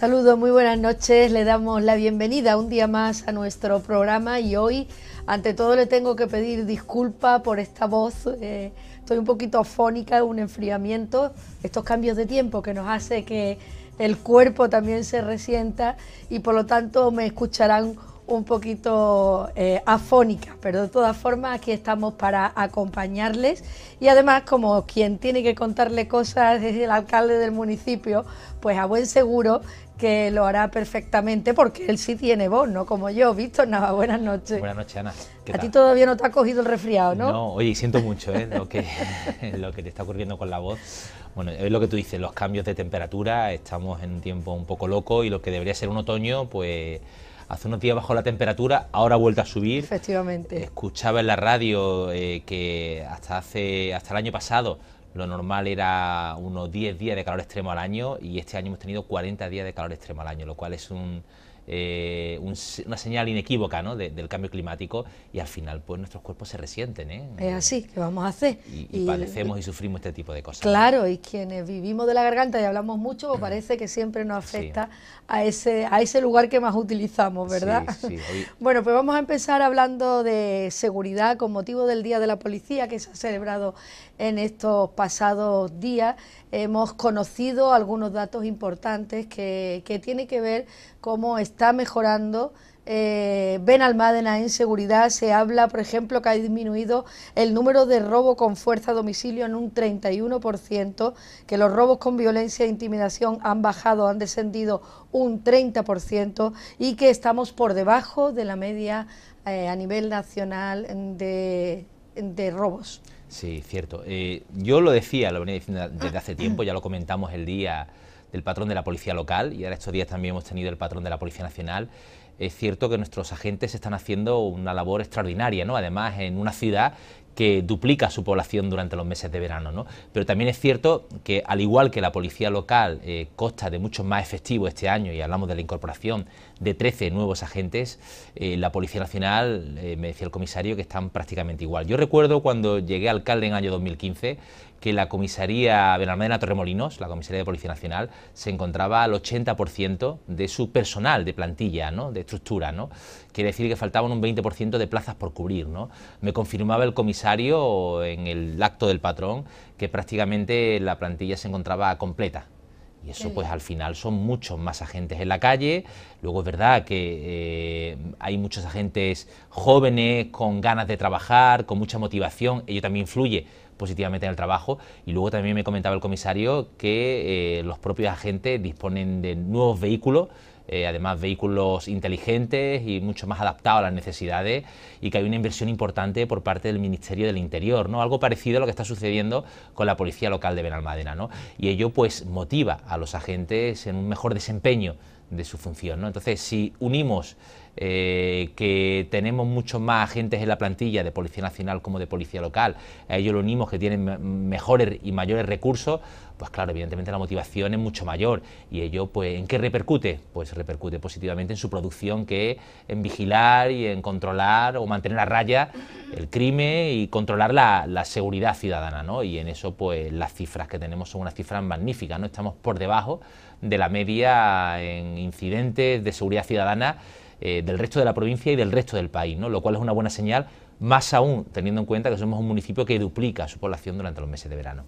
Saludos, muy buenas noches. Le damos la bienvenida un día más a nuestro programa y hoy, ante todo, le tengo que pedir disculpa por esta voz. Eh, estoy un poquito afónica, un enfriamiento, estos cambios de tiempo que nos hace que el cuerpo también se resienta y por lo tanto me escucharán un poquito eh, afónica, pero de todas formas aquí estamos para acompañarles y además como quien tiene que contarle cosas es el alcalde del municipio, pues a buen seguro que lo hará perfectamente porque él sí tiene voz, no como yo. Víctor Nava, buenas noches. Buenas noches, Ana. A ti todavía no te ha cogido el resfriado, ¿no? No, oye, siento mucho ¿eh? lo, que, lo que te está ocurriendo con la voz. Bueno, es lo que tú dices, los cambios de temperatura, estamos en un tiempo un poco loco y lo que debería ser un otoño, pues hace unos días bajó la temperatura, ahora ha vuelto a subir. Efectivamente. Escuchaba en la radio eh, que hasta hace hasta el año pasado lo normal era unos 10 días de calor extremo al año y este año hemos tenido 40 días de calor extremo al año, lo cual es un, eh, una señal inequívoca ¿no? del cambio climático y al final pues nuestros cuerpos se resienten. ¿eh? Es así, ¿qué vamos a hacer? Y, padecemos y sufrimos este tipo de cosas. Claro, y quienes vivimos de la garganta y hablamos mucho, pues parece que siempre nos afecta a, ese, a ese lugar que más utilizamos, ¿verdad? Sí, bueno, pues vamos a empezar hablando de seguridad con motivo del Día de la Policía que se ha celebrado en estos pasados días hemos conocido algunos datos importantes que, que tienen que ver cómo está mejorando eh, Almádena en seguridad se habla, por ejemplo, que ha disminuido el número de robos con fuerza a domicilio en un 31%, que los robos con violencia e intimidación han bajado, han descendido un 30% y que estamos por debajo de la media eh, a nivel nacional de, de robos. Sí, cierto. Eh, yo lo decía, lo venía diciendo desde hace tiempo, ya lo comentamos el día del patrón de la policía local y ahora estos días también hemos tenido el patrón de la policía nacional. Es cierto que nuestros agentes están haciendo una labor extraordinaria, ¿no? Además, en una ciudad que duplica su población durante los meses de verano. ¿no? Pero también es cierto que, al igual que la policía local eh, consta de muchos más efectivos este año, y hablamos de la incorporación de 13 nuevos agentes, eh, la Policía Nacional, eh, me decía el comisario, que están prácticamente igual. Yo recuerdo cuando llegué alcalde en año 2015 que la comisaría Benalmádena Torremolinos, la comisaría de Policía Nacional, se encontraba al 80% de su personal de plantilla, ¿no? de estructura. ¿no? Quiere decir que faltaban un 20% de plazas por cubrir. ¿no? Me confirmaba el comisario en el acto del patrón que prácticamente la plantilla se encontraba completa. Y eso pues al final son muchos más agentes en la calle. Luego es verdad que eh, hay muchos agentes jóvenes con ganas de trabajar, con mucha motivación. Ello también influye positivamente en el trabajo. Y luego también me comentaba el comisario que eh, los propios agentes disponen de nuevos vehículos, eh, además vehículos inteligentes y mucho más adaptados a las necesidades y que hay una inversión importante por parte del Ministerio del Interior, ¿no? Algo parecido a lo que está sucediendo con la Policía Local de Benalmádena, ¿no? Y ello pues motiva a los agentes en un mejor desempeño de su función, ¿no? Entonces, si unimos eh, que tenemos muchos más agentes en la plantilla de Policía Nacional como de Policía Local, a ellos lo unimos que tienen mejores y mayores recursos, pues claro, evidentemente la motivación es mucho mayor y ello, pues, ¿en qué repercute? Pues repercute positivamente en su producción, que en vigilar y en controlar o mantener a raya el crimen y controlar la, la seguridad ciudadana, ¿no? Y en eso, pues, las cifras que tenemos son unas cifras magníficas, ¿no? Estamos por debajo de la media en incidentes de seguridad ciudadana eh, del resto de la provincia y del resto del país, ¿no? lo cual es una buena señal, más aún teniendo en cuenta que somos un municipio que duplica su población durante los meses de verano.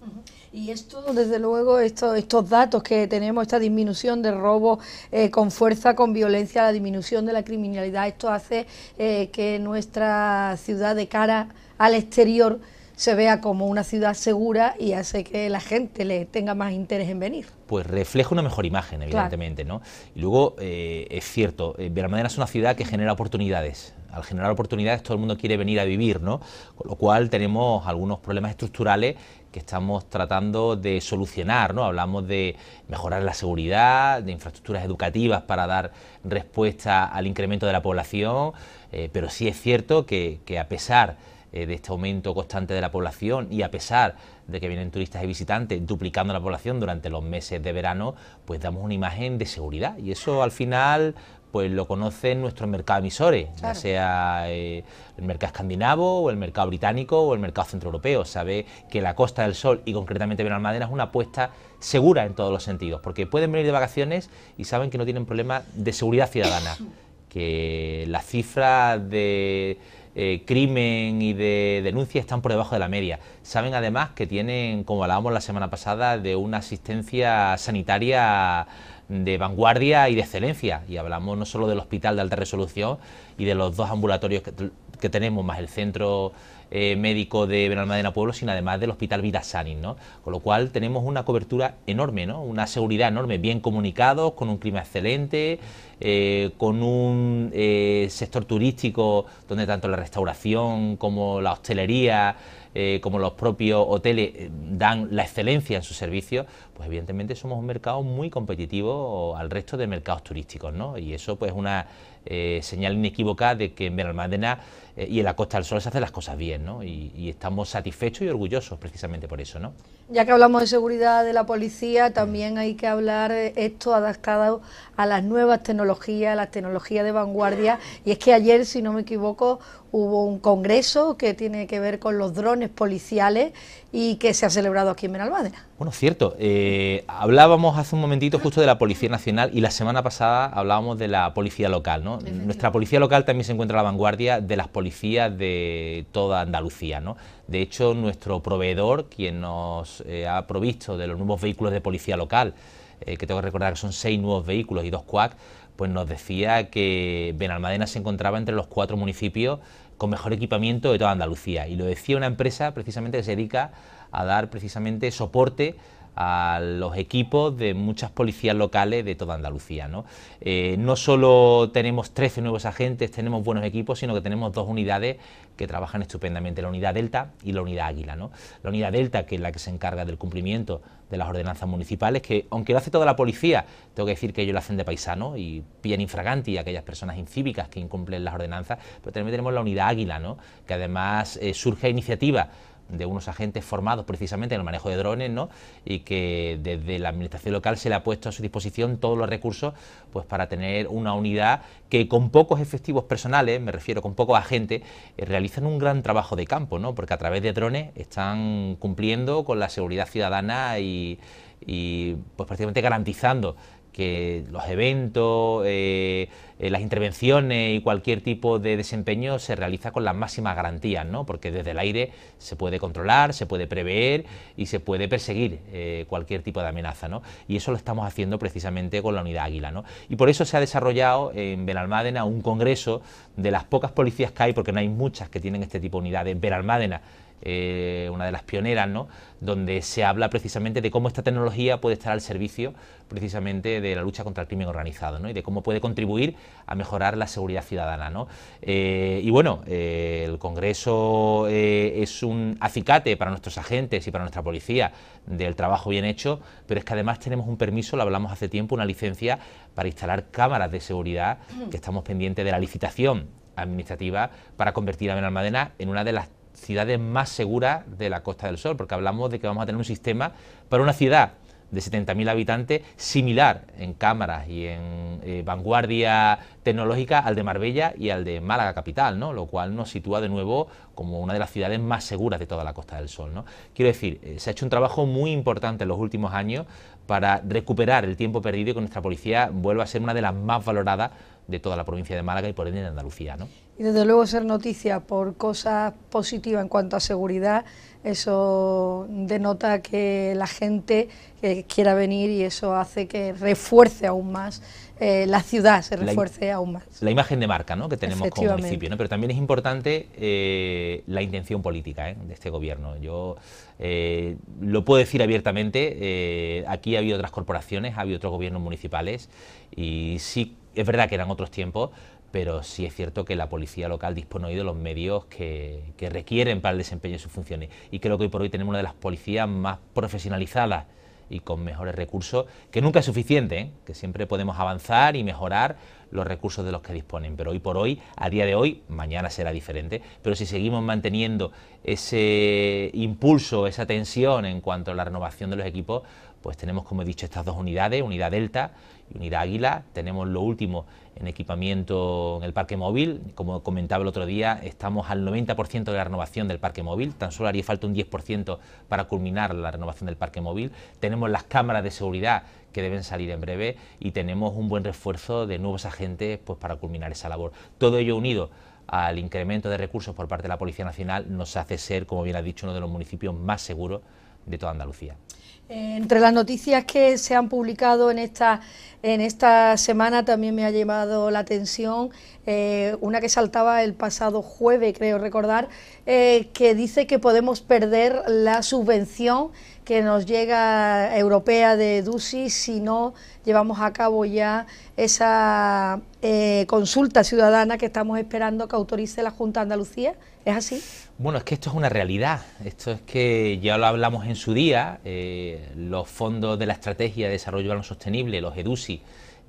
Y esto, desde luego, estos, estos datos que tenemos, esta disminución de robo eh, con fuerza, con violencia, la disminución de la criminalidad, esto hace eh, que nuestra ciudad de cara al exterior se vea como una ciudad segura y hace que la gente le tenga más interés en venir. Pues refleja una mejor imagen, evidentemente, ¿no? Y luego eh, es cierto, eh, es una ciudad que genera oportunidades. Al generar oportunidades todo el mundo quiere venir a vivir, ¿no? Con lo cual tenemos algunos problemas estructurales que estamos tratando de solucionar, ¿no? Hablamos de mejorar la seguridad, de infraestructuras educativas para dar respuesta al incremento de la población, eh, pero sí es cierto que, que a pesar eh, de este aumento constante de la población y a pesar de que vienen turistas y visitantes duplicando la población durante los meses de verano, pues damos una imagen de seguridad y eso al final pues lo conocen nuestros mercados emisores, ya sea eh, el mercado escandinavo o el mercado británico o el mercado centroeuropeo. Sabe que la Costa del Sol y concretamente Benalmádena es una apuesta segura en todos los sentidos, porque pueden venir de vacaciones y saben que no tienen problema de seguridad ciudadana, que las cifras de eh, crimen y de denuncia están por debajo de la media. Saben además que tienen, como hablábamos la semana pasada, de una asistencia sanitaria de vanguardia y de excelencia. Y hablamos no solo del hospital de alta resolución y de los dos ambulatorios que, tenemos, más el centro eh, médico de Benalmádena Pueblo, sino además del hospital Vida Sanin, ¿no? Con lo cual tenemos una cobertura enorme, ¿no? Una seguridad enorme, bien comunicados, con un clima excelente, eh, con un eh, sector turístico donde tanto la restauración como la hostelería eh, como los propios hoteles eh, dan la excelencia en sus servicios, pues evidentemente somos un mercado muy competitivo al resto de mercados turísticos, ¿no? Y eso pues es una eh, señal inequívoca de que en Benalmádena y en la Costa del Sol se hacen las cosas bien, ¿no? Y, y, estamos satisfechos y orgullosos precisamente por eso, ¿no? Ya que hablamos de seguridad de la policía, también hay que hablar esto adaptado a las nuevas tecnologías, las tecnologías de vanguardia, y es que ayer, si no me equivoco, hubo un congreso que tiene que ver con los drones policiales y que se ha celebrado aquí en Benalmádena. Bueno, cierto. Eh, hablábamos hace un momentito justo de la Policía Nacional y la semana pasada hablábamos de la Policía Local. ¿no? Nuestra Policía Local también se encuentra a la vanguardia de las policías de toda Andalucía. ¿no? De hecho, nuestro proveedor, quien nos eh, ha provisto de los nuevos vehículos de Policía Local, eh, que tengo que recordar que son seis nuevos vehículos y dos CUAC, pues nos decía que Benalmádena se encontraba entre los cuatro municipios con mejor equipamiento de toda Andalucía. Y lo decía una empresa precisamente que se dedica a dar precisamente soporte a los equipos de muchas policías locales de toda Andalucía. ¿no? Eh, no solo tenemos 13 nuevos agentes, tenemos buenos equipos, sino que tenemos dos unidades que trabajan estupendamente, la unidad Delta y la unidad Águila. ¿no? La unidad Delta, que es la que se encarga del cumplimiento de las ordenanzas municipales, que aunque lo hace toda la policía, tengo que decir que ellos lo hacen de paisano y pillan infraganti a aquellas personas incívicas que incumplen las ordenanzas, pero también tenemos la unidad Águila, ¿no? que además eh, surge a iniciativa de unos agentes formados precisamente en el manejo de drones, ¿no? Y que desde la administración local se le ha puesto a su disposición todos los recursos pues para tener una unidad que con pocos efectivos personales, me refiero con pocos agentes, eh, realizan un gran trabajo de campo, ¿no? Porque a través de drones están cumpliendo con la seguridad ciudadana y, y pues prácticamente garantizando que los eventos, eh, eh, las intervenciones y cualquier tipo de desempeño se realiza con las máximas garantías, ¿no? porque desde el aire se puede controlar, se puede prever y se puede perseguir eh, cualquier tipo de amenaza. ¿no? Y eso lo estamos haciendo precisamente con la unidad Águila. ¿no? Y por eso se ha desarrollado en Benalmádena un congreso de las pocas policías que hay, porque no hay muchas que tienen este tipo de unidades. Benalmádena eh, una de las pioneras, ¿no? donde se habla precisamente de cómo esta tecnología puede estar al servicio precisamente de la lucha contra el crimen organizado ¿no? y de cómo puede contribuir a mejorar la seguridad ciudadana. ¿no? Eh, y bueno, eh, el Congreso es un acicate para nuestros agentes y para nuestra policía del trabajo bien hecho, pero es que además tenemos un permiso, lo hablamos hace tiempo, una licencia para instalar cámaras de seguridad, que estamos pendientes de la licitación administrativa para convertir a Benalmádena en una de las ciudades más seguras de la Costa del Sol, porque hablamos de que vamos a tener un sistema para una ciudad de 70.000 habitantes similar en cámaras y en eh, vanguardia tecnológica al de Marbella y al de Málaga capital, ¿no? lo cual nos sitúa de nuevo como una de las ciudades más seguras de toda la Costa del Sol. ¿no? Quiero decir, eh, se ha hecho un trabajo muy importante en los últimos años para recuperar el tiempo perdido y que nuestra policía vuelva a ser una de las más valoradas de toda la provincia de Málaga y por ende de Andalucía. ¿no? Y desde luego ser noticia por cosas positivas en cuanto a seguridad, eso denota que la gente quiera venir y eso hace que refuerce aún más eh, la ciudad, se refuerce aún más. La imagen de marca ¿no? que tenemos como municipio, ¿no? pero también es importante eh, la intención política ¿eh? de este gobierno. Yo lo puedo decir abiertamente, aquí ha habido otras corporaciones, ha habido otros gobiernos municipales y sí es verdad que eran otros tiempos, pero sí es cierto que la policía local dispone hoy de los medios que, requieren para el desempeño de sus funciones. Y creo que hoy por hoy tenemos una de las policías más profesionalizadas y con mejores recursos, que nunca es suficiente, ¿eh? que siempre podemos avanzar y mejorar los recursos de los que disponen. Pero hoy por hoy, a día de hoy, mañana será diferente, pero si seguimos manteniendo ese impulso, esa tensión en cuanto a la renovación de los equipos, pues tenemos, como he dicho, estas dos unidades, unidad Delta unidad Águila. Tenemos lo último en equipamiento en el parque móvil. Como comentaba el otro día, estamos al 90% de la renovación del parque móvil. Tan solo haría falta un 10% para culminar la renovación del parque móvil. Tenemos las cámaras de seguridad que deben salir en breve y tenemos un buen refuerzo de nuevos agentes pues, para culminar esa labor. Todo ello unido al incremento de recursos por parte de la Policía Nacional nos hace ser, como bien ha dicho, uno de los municipios más seguros de toda Andalucía. Eh, entre las noticias que se han publicado en esta, en esta semana también me ha llamado la atención eh, una que saltaba el pasado jueves, creo recordar, eh, que dice que podemos perder la subvención que nos llega europea de DUSI si no llevamos a cabo ya esa consulta ciudadana que estamos esperando que autorice la Junta de Andalucía. ¿Es así? Bueno, es que esto es una realidad. Esto es que ya lo hablamos en su día. Eh, los fondos de la Estrategia de Desarrollo Urbano Sostenible, los EDUSI,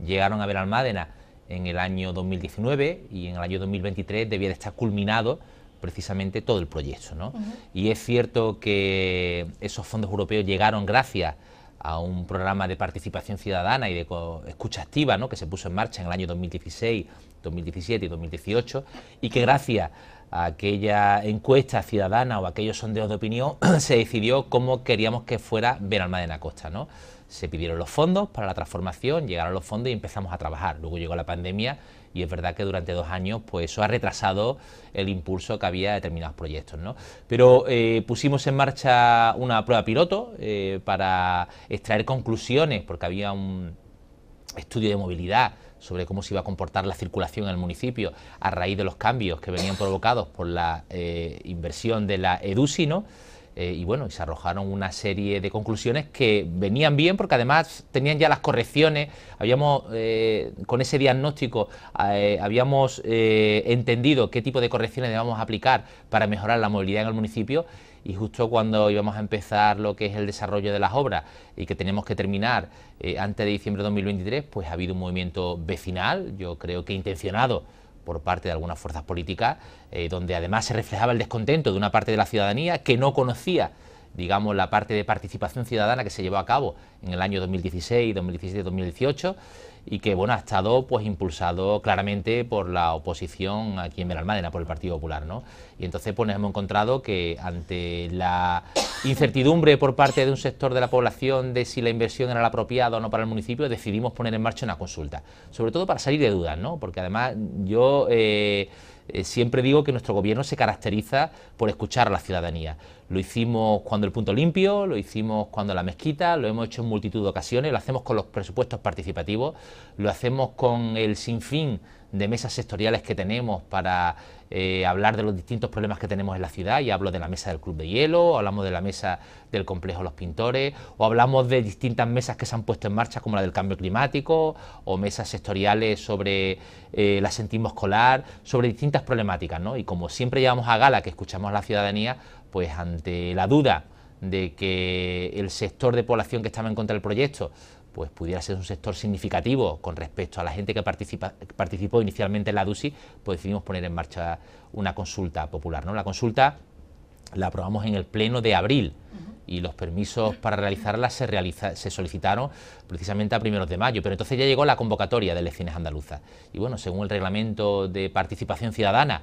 llegaron a Benalmádena en el año 2019 y en el año 2023 debía de estar culminado precisamente todo el proyecto. ¿no? Y es cierto que esos fondos europeos llegaron gracias a un programa de participación ciudadana y de escucha activa ¿no? que se puso en marcha en el año 2016, 2017 y 2018 y que gracias aquella encuesta ciudadana o aquellos sondeos de opinión, se decidió cómo queríamos que fuera Benalmádena Costa, ¿no? Se pidieron los fondos para la transformación, llegaron los fondos y empezamos a trabajar. Luego llegó la pandemia y es verdad que durante dos años pues eso ha retrasado el impulso que había de determinados proyectos. ¿no? Pero eh, pusimos en marcha una prueba piloto eh, para extraer conclusiones, porque había un estudio de movilidad sobre cómo se iba a comportar la circulación en el municipio a raíz de los cambios que venían provocados por la eh, inversión de la EDUSI, ¿no? Eh, y bueno, se arrojaron una serie de conclusiones que venían bien porque además tenían ya las correcciones, habíamos eh, con ese diagnóstico habíamos entendido qué tipo de correcciones debíamos aplicar para mejorar la movilidad en el municipio. Y justo cuando íbamos a empezar lo que es el desarrollo de las obras y que tenemos que terminar eh, antes de diciembre de 2023, pues ha habido un movimiento vecinal, yo creo que intencionado por parte de algunas fuerzas políticas, eh, donde además se reflejaba el descontento de una parte de la ciudadanía que no conocía digamos, la parte de participación ciudadana que se llevó a cabo en el año 2016, 2017, 2018 y que bueno ha estado pues impulsado claramente por la oposición aquí en Benalmádena, por el Partido Popular, ¿no? Y entonces pues hemos encontrado que ante la incertidumbre por parte de un sector de la población de si la inversión era la apropiada o no para el municipio, decidimos poner en marcha una consulta, sobre todo para salir de dudas, ¿no? Porque además yo eh, eh, siempre digo que nuestro gobierno se caracteriza por escuchar a la ciudadanía. Lo hicimos cuando el punto limpio, lo hicimos cuando la mezquita, lo hemos hecho en multitud de ocasiones, lo hacemos con los presupuestos participativos, lo hacemos con el sinfín de mesas sectoriales que tenemos para eh, hablar de los distintos problemas que tenemos en la ciudad, y hablo de la mesa del Club de Hielo, hablamos de la mesa del Complejo Los Pintores, o hablamos de distintas mesas que se han puesto en marcha, como la del cambio climático, o mesas sectoriales sobre eh, el escolar, sobre distintas problemáticas, ¿no? Y como siempre llevamos a gala que escuchamos a la ciudadanía, pues ante la duda de que el sector de población que estaba en contra del proyecto pues pudiera ser un sector significativo con respecto a la gente que participó inicialmente en la DUSI, pues decidimos poner en marcha una consulta popular. ¿no? La consulta la aprobamos en el pleno de abril y los permisos para realizarla se, se solicitaron precisamente a primeros de mayo, pero entonces ya llegó la convocatoria de elecciones andaluzas. Y bueno, según el reglamento de participación ciudadana,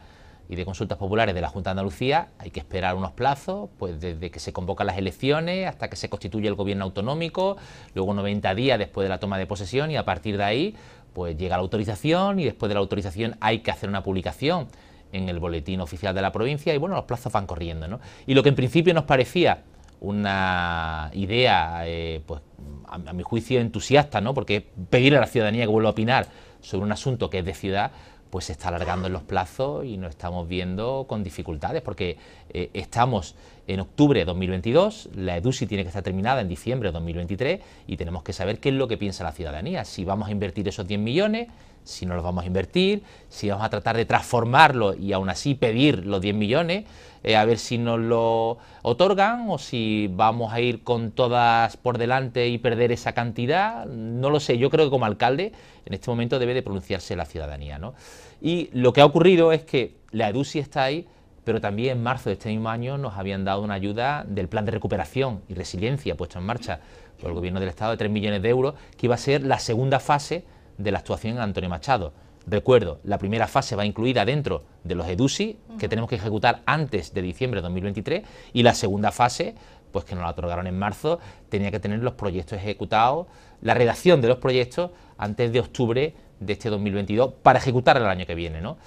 y de consultas populares de la Junta de Andalucía hay que esperar unos plazos, pues desde que se convocan las elecciones hasta que se constituye el gobierno autonómico, luego 90 días después de la toma de posesión y a partir de ahí pues llega la autorización y después de la autorización hay que hacer una publicación en el boletín oficial de la provincia y bueno, los plazos van corriendo. ¿no? Y lo que en principio nos parecía una idea, eh, pues a, a, mi juicio entusiasta, ¿no? porque pedirle a la ciudadanía que vuelva a opinar sobre un asunto que es de ciudad, pues se está alargando en los plazos y nos estamos viendo con dificultades porque eh, estamos en octubre de 2022, la EDUSI tiene que estar terminada en diciembre de 2023 y tenemos que saber qué es lo que piensa la ciudadanía, si vamos a invertir esos 10 millones, si no los vamos a invertir, si vamos a tratar de transformarlo y aún así pedir los 10 millones, eh, a ver si nos lo otorgan o si vamos a ir con todas por delante y perder esa cantidad, no lo sé, yo creo que como alcalde en este momento debe de pronunciarse la ciudadanía. ¿no? Y lo que ha ocurrido es que la EDUSI está ahí, pero también en marzo de este mismo año nos habían dado una ayuda del plan de recuperación y resiliencia puesto en marcha por el Gobierno del Estado de 3 millones de euros, que iba a ser la segunda fase de la actuación en Antonio Machado. Recuerdo, la primera fase va incluida dentro de los EDUSI, que tenemos que ejecutar antes de diciembre de 2023, y la segunda fase, pues que nos la otorgaron en marzo, tenía que tener los proyectos ejecutados, la redacción de los proyectos antes de octubre de este 2022 para ejecutar el año que viene, ¿no?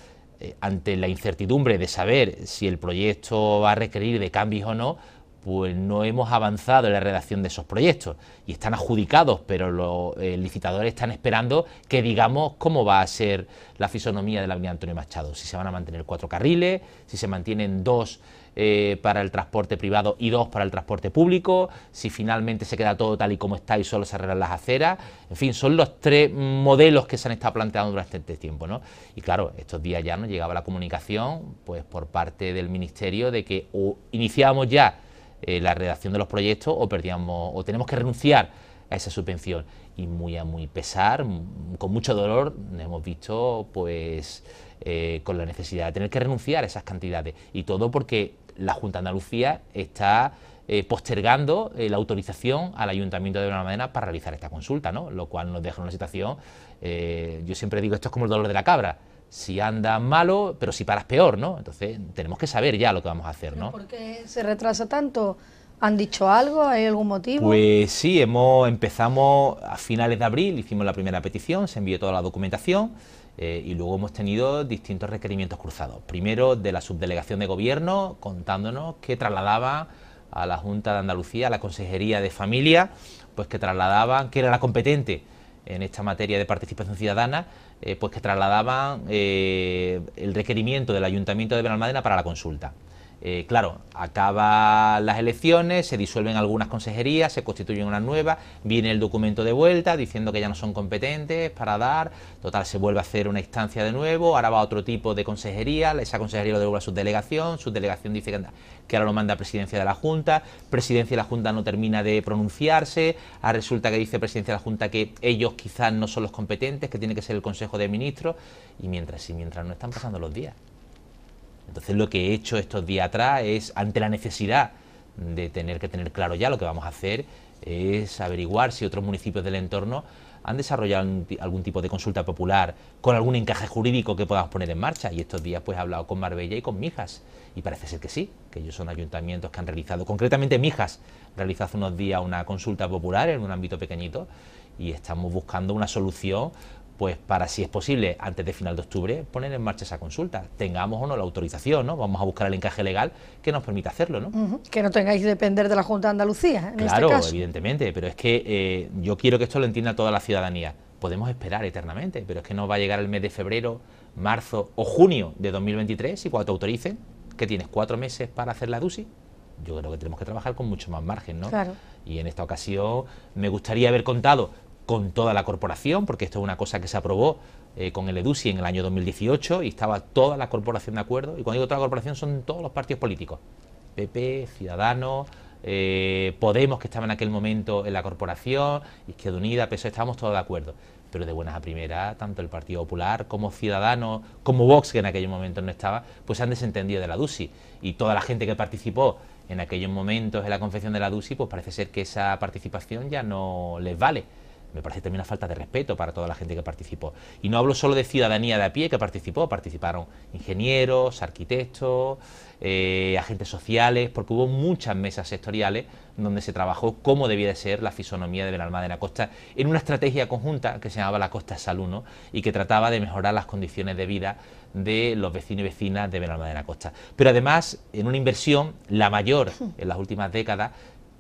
Eh, ante la incertidumbre de saber si el proyecto va a requerir de cambios o no, pues no hemos avanzado en la redacción de esos proyectos y están adjudicados, pero los eh, licitadores están esperando que digamos cómo va a ser la fisonomía de la avenida Antonio Machado, si se van a mantener cuatro carriles, si se mantienen dos eh, para el transporte privado y dos para el transporte público, si finalmente se queda todo tal y como está y solo se arreglan las aceras, en fin, son los tres modelos que se han estado planteando durante este tiempo, ¿no? Y claro, estos días ya nos llegaba la comunicación, pues por parte del Ministerio de que o iniciábamos ya eh, la redacción de los proyectos o perdíamos o tenemos que renunciar a esa subvención. Y muy a muy pesar, con mucho dolor hemos visto pues eh, con la necesidad de tener que renunciar a esas cantidades. Y todo porque la Junta de Andalucía está eh, postergando la autorización al Ayuntamiento de Benalmádena para realizar esta consulta, ¿no? lo cual nos deja en una situación, yo siempre digo esto es como el dolor de la cabra, si andas malo, pero si paras peor, ¿no? Entonces tenemos que saber ya lo que vamos a hacer, ¿no? ¿Por qué se retrasa tanto? ¿Han dicho algo? ¿Hay algún motivo? Pues sí, hemos, empezamos a finales de abril, hicimos la primera petición, se envió toda la documentación eh, y luego hemos tenido distintos requerimientos cruzados. Primero de la subdelegación de gobierno contándonos que trasladaban a la Junta de Andalucía, a la Consejería de Familia, pues que trasladaban, que era la competente en esta materia de participación ciudadana, eh, pues que trasladaban eh, el requerimiento del Ayuntamiento de Benalmádena para la consulta. Eh, claro, acaban las elecciones, se disuelven algunas consejerías, se constituyen unas nuevas, viene el documento de vuelta diciendo que ya no son competentes para dar, total, se vuelve a hacer una instancia de nuevo, ahora va otro tipo de consejería, esa consejería lo devuelve a su delegación, su delegación dice que, ahora lo manda a presidencia de la Junta, presidencia de la Junta no termina de pronunciarse, ahora resulta que dice presidencia de la Junta que ellos quizás no son los competentes, que tiene que ser el Consejo de Ministros, y mientras, y mientras no están pasando los días. Entonces lo que he hecho estos días atrás es, ante la necesidad de tener que tener claro ya lo que vamos a hacer, es averiguar si otros municipios del entorno han desarrollado algún tipo de consulta popular con algún encaje jurídico que podamos poner en marcha. Y estos días pues he hablado con Marbella y con Mijas. Y parece ser que sí, que ellos son ayuntamientos que han realizado, concretamente Mijas, realizó hace unos días una consulta popular en un ámbito pequeñito y estamos buscando una solución pues para, si es posible, antes de final de octubre, poner en marcha esa consulta. Tengamos o no la autorización, ¿no? Vamos a buscar el encaje legal que nos permita hacerlo, ¿no? Que no tengáis que depender de la Junta de Andalucía, en claro, este caso. evidentemente, pero es que eh, yo quiero que esto lo entienda toda la ciudadanía. Podemos esperar eternamente, pero es que no va a llegar el mes de febrero, marzo o junio de 2023 y cuando te autoricen, que tienes cuatro meses para hacer la DUSI, yo creo que tenemos que trabajar con mucho más margen, ¿no? Claro. Y en esta ocasión me gustaría haber contado con toda la corporación, porque esto es una cosa que se aprobó eh, con el EDUSI en el año 2018 y estaba toda la corporación de acuerdo. Y cuando digo toda la corporación son todos los partidos políticos, PP, Ciudadanos, eh, Podemos, que estaba en aquel momento en la corporación, Izquierda Unida, PSOE, estábamos todos de acuerdo. Pero de buenas a primeras, tanto el Partido Popular como Ciudadanos, como Vox, que en aquel momento no estaba, pues se han desentendido de la DUSI. Y toda la gente que participó en aquellos momentos en la confección de la DUSI, pues parece ser que esa participación ya no les vale me parece también una falta de respeto para toda la gente que participó. Y no hablo solo de ciudadanía de a pie que participó, participaron ingenieros, arquitectos, eh, agentes sociales, porque hubo muchas mesas sectoriales donde se trabajó cómo debía de ser la fisonomía de Benalmádena Costa en una estrategia conjunta que se llamaba la Costa Salud y que trataba de mejorar las condiciones de vida de los vecinos y vecinas de Benalmádena Costa. Pero además, en una inversión, la mayor en las últimas décadas,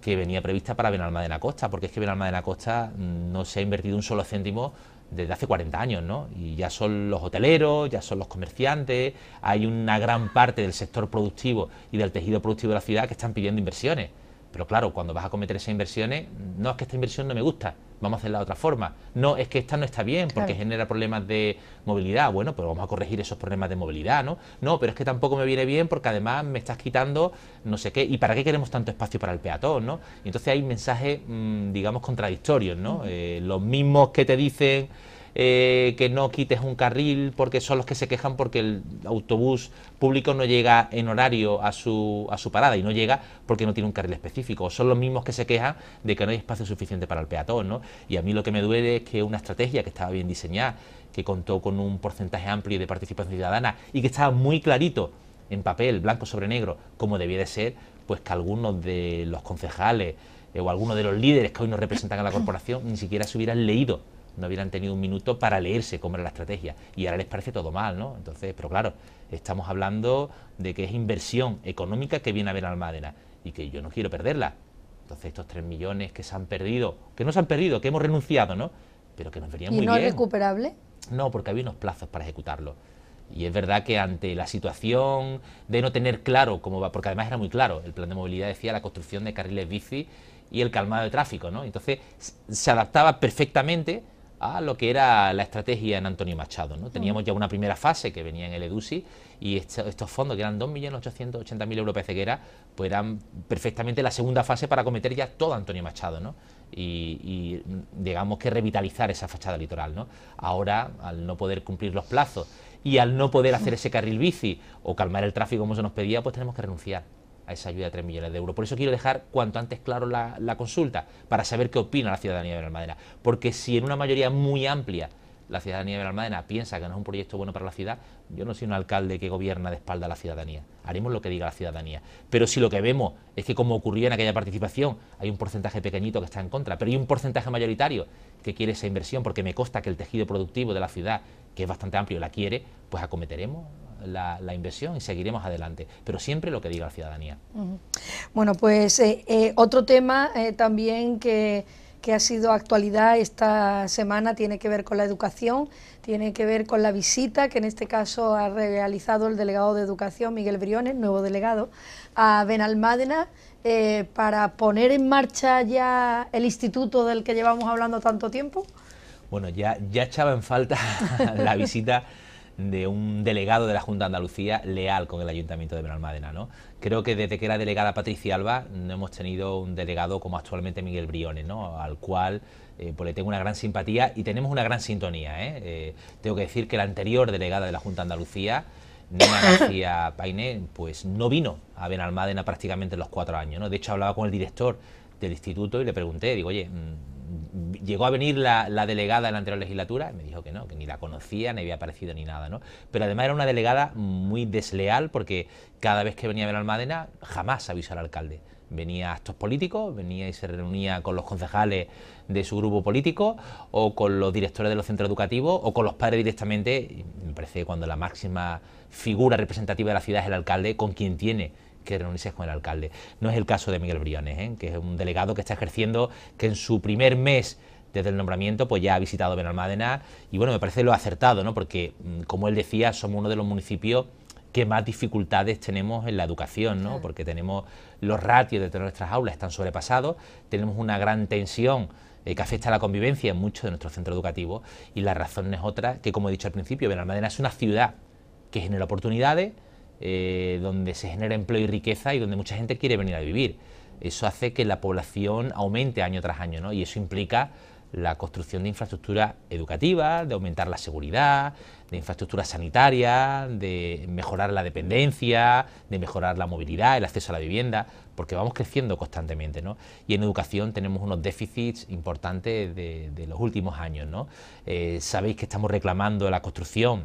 que venía prevista para Benalmádena Costa, porque es que Benalmádena Costa mm, no se ha invertido un solo céntimo desde hace 40 años, ¿no? Y ya son los hoteleros, ya son los comerciantes, hay una gran parte del sector productivo y del tejido productivo de la ciudad que están pidiendo inversiones. Pero claro, cuando vas a cometer esas inversiones, no es que esta inversión no me gusta, vamos a hacerla de otra forma. No, es que esta no está bien porque genera problemas de movilidad. Bueno, pero vamos a corregir esos problemas de movilidad, ¿no? No, pero es que tampoco me viene bien porque además me estás quitando no sé qué. ¿Y para qué queremos tanto espacio para el peatón, no? Y entonces hay mensajes, mm, digamos, contradictorios, ¿no? Eh, los mismos que te dicen eh, que no quites un carril porque son los que se quejan porque el autobús público no llega en horario a su, a su parada y no llega porque no tiene un carril específico. Son los mismos que se quejan de que no hay espacio suficiente para el peatón. ¿no? Y a mí lo que me duele es que una estrategia que estaba bien diseñada, que contó con un porcentaje amplio de participación ciudadana y que estaba muy clarito en papel, blanco sobre negro, como debía de ser, pues que algunos de los concejales eh, o algunos de los líderes que hoy nos representan a la corporación ni siquiera se hubieran leído, no hubieran tenido un minuto para leerse cómo era la estrategia. Y ahora les parece todo mal, ¿no? Entonces, pero claro, estamos hablando de que es inversión económica que viene a ver Almádena y que yo no quiero perderla. Entonces, estos 3 millones que se han perdido, que no se han perdido, que hemos renunciado, ¿no? Pero que nos verían muy bien. ¿Y no recuperable? No, porque había unos plazos para ejecutarlo. Y es verdad que ante la situación de no tener claro cómo va, porque además era muy claro, el plan de movilidad decía la construcción de carriles bici y el calmado de tráfico, ¿no? Entonces se adaptaba perfectamente a lo que era la estrategia en Antonio Machado, ¿no? Teníamos ya una primera fase que venía en el EDUSI y estos fondos, que eran 2.880.000 euros para Ceguera, pues eran perfectamente la segunda fase para cometer ya todo Antonio Machado, ¿no? Y, y, digamos que revitalizar esa fachada litoral, ¿no? Ahora, al no poder cumplir los plazos y al no poder hacer ese carril bici o calmar el tráfico como se nos pedía, pues tenemos que renunciar a esa ayuda de 3 millones de euros. Por eso quiero dejar cuanto antes claro la, consulta, para saber qué opina la ciudadanía de Benalmádena. Porque si en una mayoría muy amplia la ciudadanía de Benalmádena piensa que no es un proyecto bueno para la ciudad, yo no soy un alcalde que gobierna de espalda a la ciudadanía. Haremos lo que diga la ciudadanía. Pero si lo que vemos es que como ocurría en aquella participación, hay un porcentaje pequeñito que está en contra, pero hay un porcentaje mayoritario que quiere esa inversión, porque me consta que el tejido productivo de la ciudad, que es bastante amplio, la quiere, pues acometeremos la, inversión y seguiremos adelante, pero siempre lo que diga la ciudadanía. Bueno, pues eh, eh, otro tema eh, también que, que, ha sido actualidad esta semana tiene que ver con la educación, tiene que ver con la visita que en este caso ha realizado el delegado de Educación, Miguel Briones, nuevo delegado, a Benalmádena. para poner en marcha ya el instituto del que llevamos hablando tanto tiempo? Bueno, ya, ya echaba en falta la visita de un delegado de la Junta de Andalucía leal con el Ayuntamiento de Benalmádena. ¿no? Creo que desde que era delegada Patricia Alba no hemos tenido un delegado como actualmente Miguel Briones, ¿no? al cual eh, pues le tengo una gran simpatía y tenemos una gran sintonía. ¿eh? Eh, tengo que decir que la anterior delegada de la Junta de Andalucía, Nina García Paine, pues no vino a Benalmádena prácticamente los cuatro años. ¿no? De hecho, hablaba con el director del instituto y le pregunté, digo, oye, mm, llegó a venir la, delegada en la anterior legislatura y me dijo que no, que ni la conocía, ni había aparecido ni nada, ¿no? Pero además era una delegada muy desleal porque cada vez que venía a Benalmádena jamás avisó al alcalde. Venía a actos políticos, venía y se reunía con los concejales de su grupo político o con los directores de los centros educativos o con los padres directamente. me parece cuando la máxima figura representativa de la ciudad es el alcalde con quien tiene que reunirse con el alcalde. No es el caso de Miguel Briones, ¿eh? que es un delegado que está ejerciendo, que en su primer mes desde el nombramiento pues ya ha visitado Benalmádena y bueno, me parece lo acertado, ¿no? porque mm, como él decía, somos uno de los municipios que más dificultades tenemos en la educación, ¿no? porque tenemos los ratios de nuestras aulas están sobrepasados, tenemos una gran tensión eh, que afecta a la convivencia en muchos de nuestros centros educativos y la razón es otra que, como he dicho al principio, Benalmádena es una ciudad que genera oportunidades, eh, donde se genera empleo y riqueza y donde mucha gente quiere venir a vivir. Eso hace que la población aumente año tras año, ¿no? Y eso implica la construcción de infraestructura educativa, de aumentar la seguridad, de infraestructura sanitaria, de mejorar la dependencia, de mejorar la movilidad, el acceso a la vivienda, porque vamos creciendo constantemente, ¿no? Y en educación tenemos unos déficits importantes de, los últimos años, ¿no? Eh, sabéis que estamos reclamando la construcción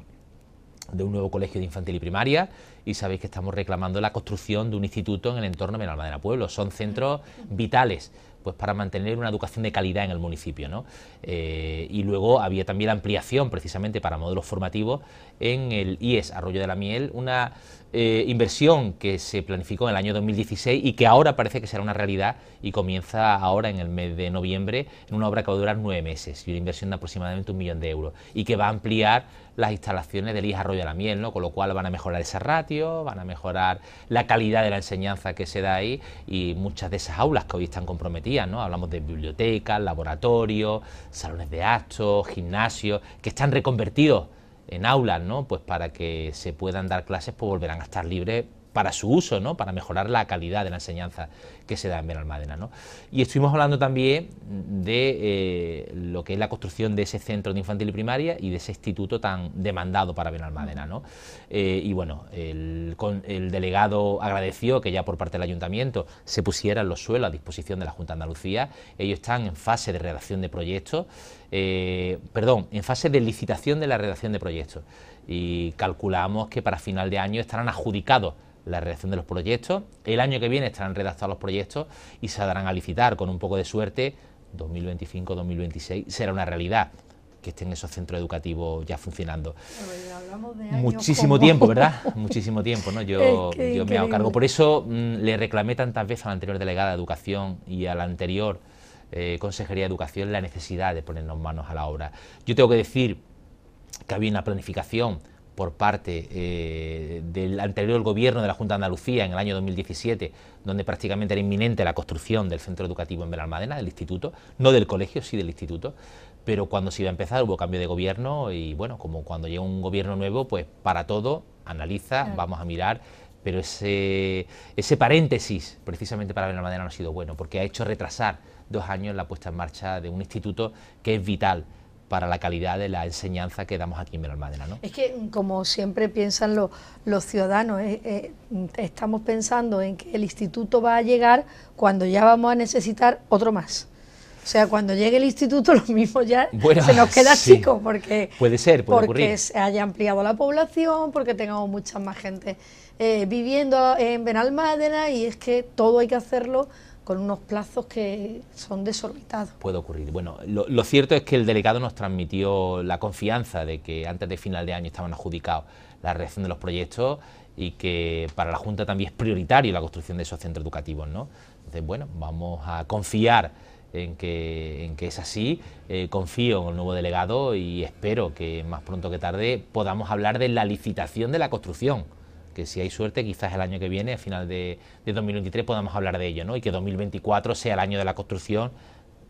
de un nuevo colegio de infantil y primaria y sabéis que estamos reclamando la construcción de un instituto en el entorno de Benalmádena Pueblo. Son centros vitales pues para mantener una educación de calidad en el municipio. ¿no? Eh, y luego había también la ampliación precisamente para módulos formativos en el IES Arroyo de la Miel, una eh, inversión que se planificó en el año 2016 y que ahora parece que será una realidad y comienza ahora en el mes de noviembre en una obra que va a durar nueve meses y una inversión de aproximadamente un millón de euros y que va a ampliar las instalaciones del IES Arroyo de la Miel, ¿no? con lo cual van a mejorar ese ratio, van a mejorar la calidad de la enseñanza que se da ahí y muchas de esas aulas que hoy están comprometidas, ¿no? hablamos de bibliotecas, laboratorios, salones de actos, gimnasios, que están reconvertidos en aulas, ¿no? Pues para que se puedan dar clases, pues volverán a estar libres para su uso, ¿no? para mejorar la calidad de la enseñanza que se da en Benalmádena. ¿no? Y estuvimos hablando también de eh, lo que es la construcción de ese centro de infantil y primaria y de ese instituto tan demandado para Benalmádena. ¿no? Eh, y bueno, el, el, delegado agradeció que ya por parte del ayuntamiento se pusieran los suelos a disposición de la Junta de Andalucía. Ellos están en fase de redacción de proyectos, eh, perdón, en fase de licitación de la redacción de proyectos. Y calculamos que para final de año estarán adjudicados la redacción de los proyectos. El año que viene estarán redactados los proyectos y se darán a licitar con un poco de suerte. 2025-2026 será una realidad que estén esos centros educativos ya funcionando. Muchísimo tiempo, ¿verdad? Muchísimo tiempo, ¿no? Yo, yo me hago cargo. Por eso mm, le reclamé tantas veces a la anterior delegada de Educación y a la anterior eh, Consejería de Educación la necesidad de ponernos manos a la obra. Yo tengo que decir que había una planificación por parte eh, del anterior gobierno de la Junta de Andalucía en el año 2017, donde prácticamente era inminente la construcción del centro educativo en Benalmádena, del instituto, no del colegio, sí del instituto, pero cuando se iba a empezar hubo cambio de gobierno y bueno, como cuando llega un gobierno nuevo, pues para todo, analiza, vamos a mirar, pero ese, ese paréntesis precisamente para Benalmádena no ha sido bueno, porque ha hecho retrasar dos años la puesta en marcha de un instituto que es vital para la calidad de la enseñanza que damos aquí en Benalmádena. ¿no? Es que, como siempre piensan los, ciudadanos, eh, eh, estamos pensando en que el instituto va a llegar cuando ya vamos a necesitar otro más. O sea, cuando llegue el instituto, lo mismo ya se nos queda chico, porque, puede ser, puede porque se haya ampliado la población, porque tengamos mucha más gente eh, viviendo en Benalmádena y es que todo hay que hacerlo con unos plazos que son desorbitados. Puede ocurrir. Bueno, lo, cierto es que el delegado nos transmitió la confianza de que antes de final de año estaban adjudicados la reacción de los proyectos y que para la Junta también es prioritario la construcción de esos centros educativos, ¿no? Entonces, bueno, vamos a confiar en que, en que es así, eh, confío en el nuevo delegado y espero que más pronto que tarde podamos hablar de la licitación de la construcción que si hay suerte, quizás el año que viene, a final de, 2023, podamos hablar de ello, ¿no? Y que 2024 sea el año de la construcción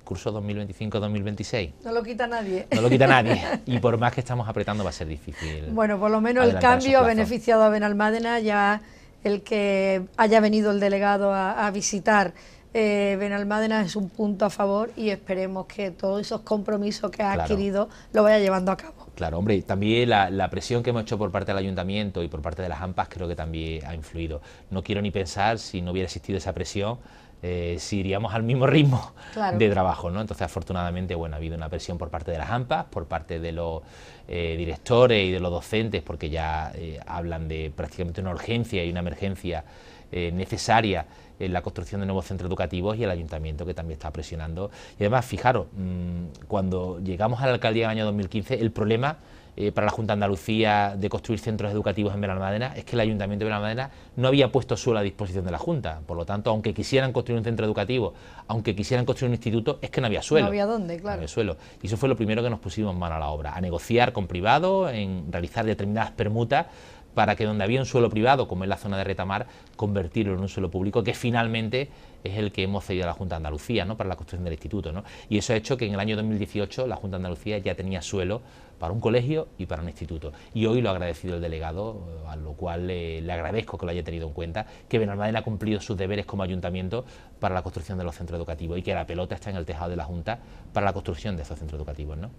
curso 2025-2026. No lo quita nadie. No lo quita nadie. Y por más que estamos apretando va a ser difícil. Bueno, por lo menos el cambio ha beneficiado a Benalmádena, ya el que haya venido el delegado a, visitar eh, Benalmádena es un punto a favor y esperemos que todos esos compromisos que ha adquirido lo vaya llevando a cabo. Claro, hombre, también la, presión que hemos hecho por parte del ayuntamiento y por parte de las AMPAs creo que también ha influido. No quiero ni pensar si no hubiera existido esa presión, eh, si iríamos al mismo ritmo de trabajo, ¿no? Entonces, afortunadamente, bueno, ha habido una presión por parte de las AMPAs, por parte de los eh, directores y de los docentes, porque ya eh, hablan de prácticamente una urgencia y una emergencia necesaria la construcción de nuevos centros educativos y el ayuntamiento que también está presionando. Y además, fijaros, mm, cuando llegamos a la alcaldía en el año 2015, el problema eh, para la Junta de Andalucía de construir centros educativos en Benalmádena es que el Ayuntamiento de Benalmádena no había puesto suelo a disposición de la Junta. Por lo tanto, aunque quisieran construir un centro educativo, aunque quisieran construir un instituto, es que no había suelo. No había dónde, claro. No había suelo. Y eso fue lo primero que nos pusimos mano a la obra, a negociar con privados, en realizar determinadas permutas para que donde había un suelo privado, como es la zona de Retamar, convertirlo en un suelo público que finalmente es el que hemos cedido a la Junta de Andalucía ¿no? para la construcción del instituto. ¿no? Y eso ha hecho que en el año 2018 la Junta de Andalucía ya tenía suelo para un colegio y para un instituto. Y hoy lo ha agradecido el delegado, a lo cual le, agradezco que lo haya tenido en cuenta, que Benalmádena ha cumplido sus deberes como ayuntamiento para la construcción de los centros educativos y que la pelota está en el tejado de la Junta para la construcción de esos centros educativos. ¿no?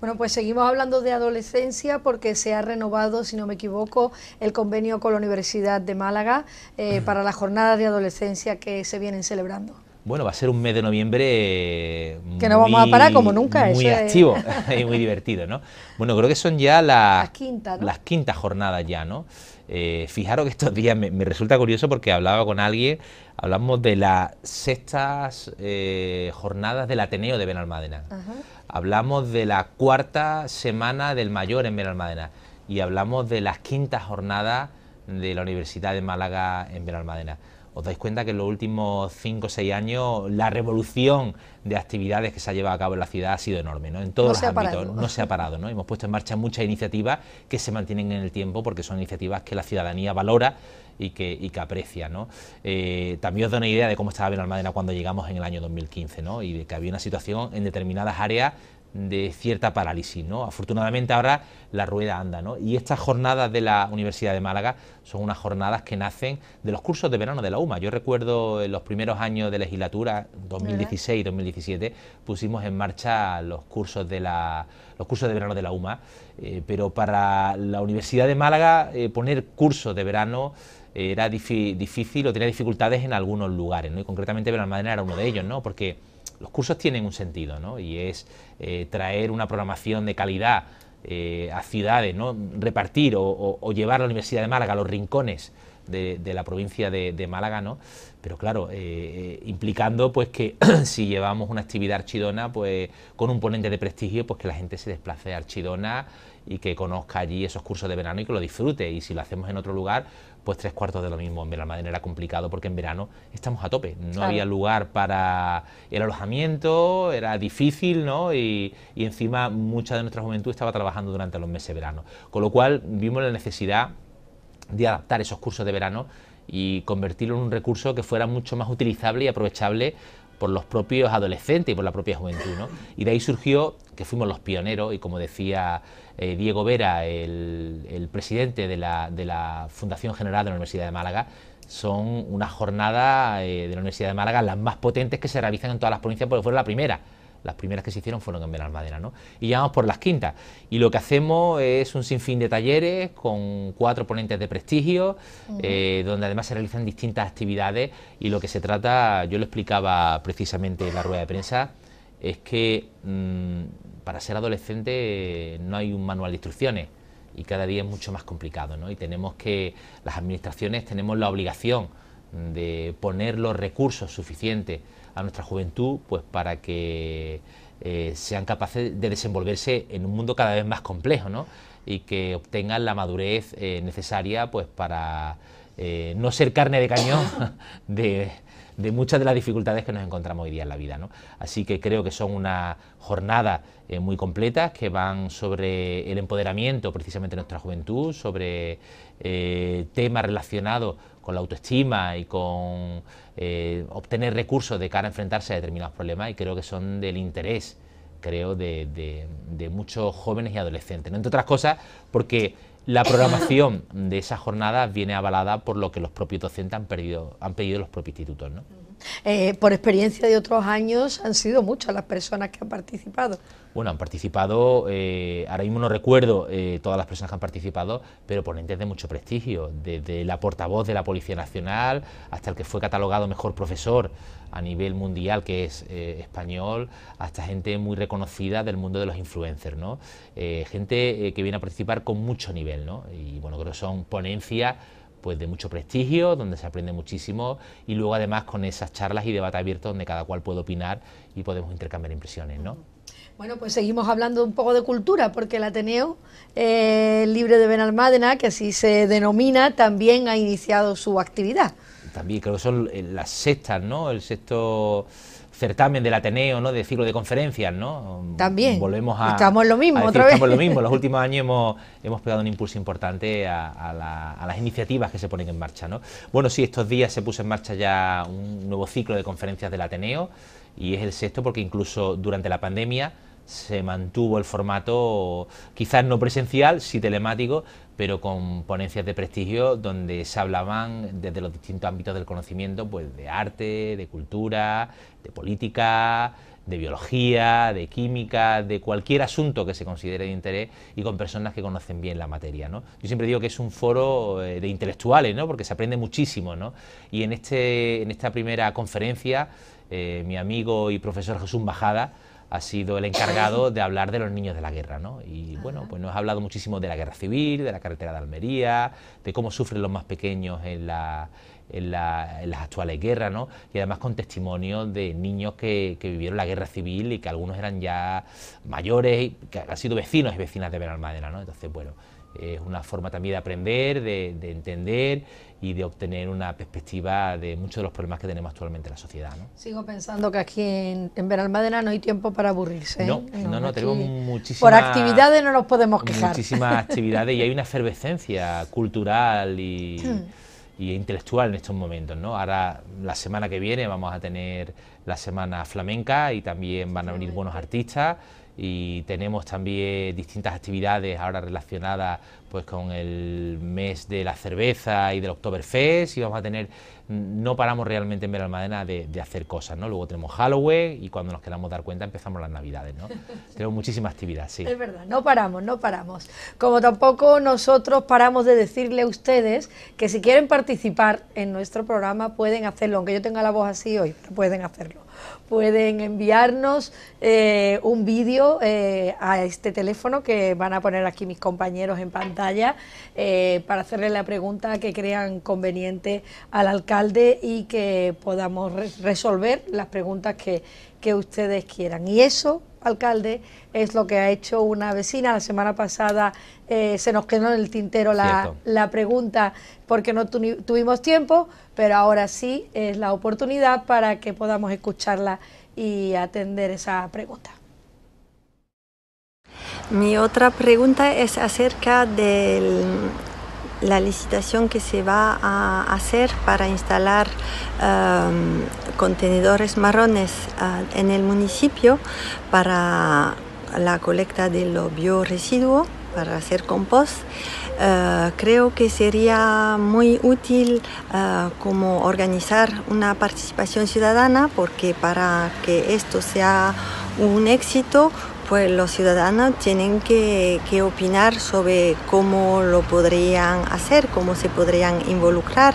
Bueno, pues seguimos hablando de adolescencia porque se ha renovado, si no me equivoco, el convenio con la Universidad de Málaga eh, para las jornadas de adolescencia que se vienen celebrando. Bueno, va a ser un mes de noviembre que no vamos a parar como nunca. Muy activo y muy divertido, ¿no? Bueno, creo que son ya las, las, quintas jornadas ya, ¿no? Eh, fijaros que estos días me, resulta curioso porque hablaba con alguien, hablamos de las sextas eh, jornadas del Ateneo de Benalmádena, hablamos de la cuarta semana del Mayor en Benalmádena y hablamos de las quintas jornadas de la Universidad de Málaga en Benalmádena os dais cuenta que en los últimos 5 o 6 años la revolución de actividades que se ha llevado a cabo en la ciudad ha sido enorme, ¿no? En todos los ámbitos, no se ha parado, ¿no? Hemos puesto en marcha muchas iniciativas que se mantienen en el tiempo porque son iniciativas que la ciudadanía valora y que, y que aprecia, ¿no? Eh, también os doy una idea de cómo estaba Benalmádena cuando llegamos en el año 2015, ¿no? Y de que había una situación en determinadas áreas de cierta parálisis. ¿no? Afortunadamente ahora la rueda anda. ¿no? Y estas jornadas de la Universidad de Málaga son unas jornadas que nacen de los cursos de verano de la UMA. Yo recuerdo en los primeros años de legislatura, 2016-2017, pusimos en marcha los cursos de, la, los cursos de verano de la UMA, eh, pero para la Universidad de Málaga eh, poner cursos de verano eh, era difícil o tenía dificultades en algunos lugares, ¿no? y concretamente Benalmádena era uno de ellos, ¿no? porque los cursos tienen un sentido, ¿no? y es eh, traer una programación de calidad eh, a ciudades, ¿no? repartir o, llevar a la Universidad de Málaga a los rincones de, la provincia de, Málaga, ¿no? pero claro, eh, implicando pues que si llevamos una actividad archidona, pues con un ponente de prestigio, pues que la gente se desplace a Archidona y que conozca allí esos cursos de verano y que lo disfrute, y si lo hacemos en otro lugar, pues tres cuartos de lo mismo. En Benalmádena era complicado porque en verano estamos a tope, no había lugar para el alojamiento, era difícil, ¿no? Y, encima mucha de nuestra juventud estaba trabajando durante los meses de verano. Con lo cual vimos la necesidad de adaptar esos cursos de verano y convertirlo en un recurso que fuera mucho más utilizable y aprovechable por los propios adolescentes y por la propia juventud. ¿no? Y de ahí surgió que fuimos los pioneros y como decía eh, Diego Vera, el, presidente de la, Fundación General de la Universidad de Málaga, son una jornada eh, de la Universidad de Málaga las más potentes que se realizan en todas las provincias porque fue la primera. Las primeras que se hicieron fueron en Benalmádena, ¿no? Y ya vamos por las quintas. Y lo que hacemos es un sinfín de talleres con cuatro ponentes de prestigio, eh, donde además se realizan distintas actividades. Y lo que se trata, yo lo explicaba precisamente en la rueda de prensa, es que mm, para ser adolescente no hay un manual de instrucciones y cada día es mucho más complicado, ¿no? Y tenemos que, las administraciones tenemos la obligación de poner los recursos suficientes a nuestra juventud pues para que eh, sean capaces de desenvolverse en un mundo cada vez más complejo ¿no? y que obtengan la madurez eh, necesaria pues para eh, no ser carne de cañón de, de, muchas de las dificultades que nos encontramos hoy día en la vida. ¿no? Así que creo que son una jornada muy completas que van sobre el empoderamiento precisamente de nuestra juventud, sobre temas relacionados con la autoestima y con eh, obtener recursos de cara a enfrentarse a determinados problemas y creo que son del interés, creo, de, muchos jóvenes y adolescentes. Entre otras cosas, porque la programación de esas jornadas viene avalada por lo que los propios docentes han, perdido, han pedido los propios institutos. ¿no? Eh, por experiencia de otros años, han sido muchas las personas que han participado. Bueno, han participado, eh, ahora mismo no recuerdo eh, todas las personas que han participado, pero ponentes de mucho prestigio, desde la portavoz de la Policía Nacional hasta el que fue catalogado mejor profesor a nivel mundial, que es español, hasta gente muy reconocida del mundo de los influencers, ¿no? gente que viene a participar con mucho nivel, ¿no? Y bueno, creo que son ponencias pues de mucho prestigio, donde se aprende muchísimo y luego además con esas charlas y debate abierto donde cada cual puede opinar y podemos intercambiar impresiones, ¿no? Bueno, pues seguimos hablando un poco de cultura, porque el Ateneo eh, Libre de Benalmádena, que así se denomina, también ha iniciado su actividad. También creo que son eh, las sextas, ¿no? El sexto certamen del Ateneo, ¿no? De ciclo de conferencias, ¿no? También. Volvemos a. Estamos en lo mismo, otra vez. Estamos en lo mismo. Los últimos años hemos, hemos pegado un impulso importante a, las iniciativas que se ponen en marcha, ¿no? Bueno, sí, estos días se puso en marcha ya un nuevo ciclo de conferencias del Ateneo y es el sexto porque incluso durante la pandemia se mantuvo el formato, quizás no presencial, sí telemático, pero con ponencias de prestigio donde se hablaban desde los distintos ámbitos del conocimiento, pues de arte, de cultura, de política, de biología, de química, de cualquier asunto que se considere de interés y con personas que conocen bien la materia. ¿no? Yo siempre digo que es un foro eh, de intelectuales, ¿no? porque se aprende muchísimo. ¿no? Y en, este, en esta primera conferencia, eh, mi amigo y profesor Jesús Bajada, ha sido el encargado de hablar de los niños de la guerra, ¿no? Y bueno, pues nos ha hablado muchísimo de la guerra civil, de la carretera de Almería, de cómo sufren los más pequeños en, la, en, las actuales guerras, ¿no? Y además con testimonios de niños que, vivieron la guerra civil y que algunos eran ya mayores, que han sido vecinos y vecinas de Benalmádena, ¿no? Entonces, bueno, es una forma también de aprender, de, de entender y de obtener una perspectiva de muchos de los problemas que tenemos actualmente en la sociedad. ¿no? Sigo pensando que aquí en, en Benalmádena no hay tiempo para aburrirse. ¿eh? No, no, no, tenemos muchísimas... Por actividades no nos podemos quejar. Muchísimas actividades y hay una efervescencia cultural y... y intelectual en estos momentos, ¿no? Ahora la semana que viene vamos a tener la semana flamenca y también van a venir buenos artistas y tenemos también distintas actividades ahora relacionadas pues con el mes de la cerveza y del Oktoberfest y vamos a tener no paramos realmente en Benalmádena de, de hacer cosas, ¿no? Luego tenemos Halloween y cuando nos queramos dar cuenta empezamos las Navidades, ¿no? tenemos muchísima actividad, sí. Es verdad, no paramos, no paramos. Como tampoco nosotros paramos de decirle a ustedes que si quieren participar en nuestro programa pueden hacerlo, aunque yo tenga la voz así hoy, pueden hacerlo pueden enviarnos eh, un vídeo eh, a este teléfono que van a poner aquí mis compañeros en pantalla eh, para hacerle la pregunta que crean conveniente al alcalde y que podamos resolver las preguntas que, que ustedes quieran. Y eso alcalde es lo que ha hecho una vecina. La semana pasada eh, se nos quedó en el tintero la, la pregunta porque no tuvimos tiempo, pero ahora sí es la oportunidad para que podamos escucharla y atender esa pregunta. Mi otra pregunta es acerca del la licitación que se va a hacer para instalar um, contenedores marrones uh, en el municipio para la colecta de los bioresiduos para hacer compost. Uh, creo que sería muy útil uh, como organizar una participación ciudadana porque para que esto sea un éxito pues los ciudadanos tienen que, opinar sobre cómo lo podrían hacer, cómo se podrían involucrar.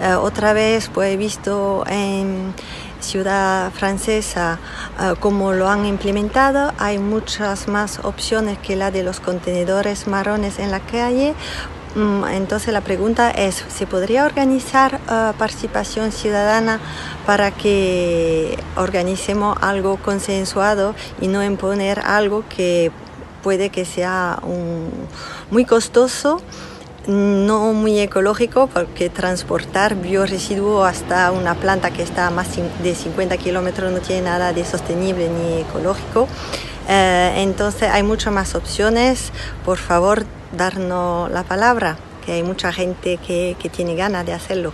Eh, otra vez pues he visto en ciudad francesa eh, cómo lo han implementado. Hay muchas más opciones que la de los contenedores marrones en la calle entonces la pregunta es, ¿se podría organizar uh, participación ciudadana para que organicemos algo consensuado y no imponer algo que puede que sea muy costoso? no muy ecológico porque transportar bioresiduos hasta una planta que está más de 50 kilómetros no tiene nada de sostenible ni ecológico. Eh, entonces hay muchas más opciones. Por favor, darnos la palabra, que hay mucha gente que, que tiene ganas de hacerlo.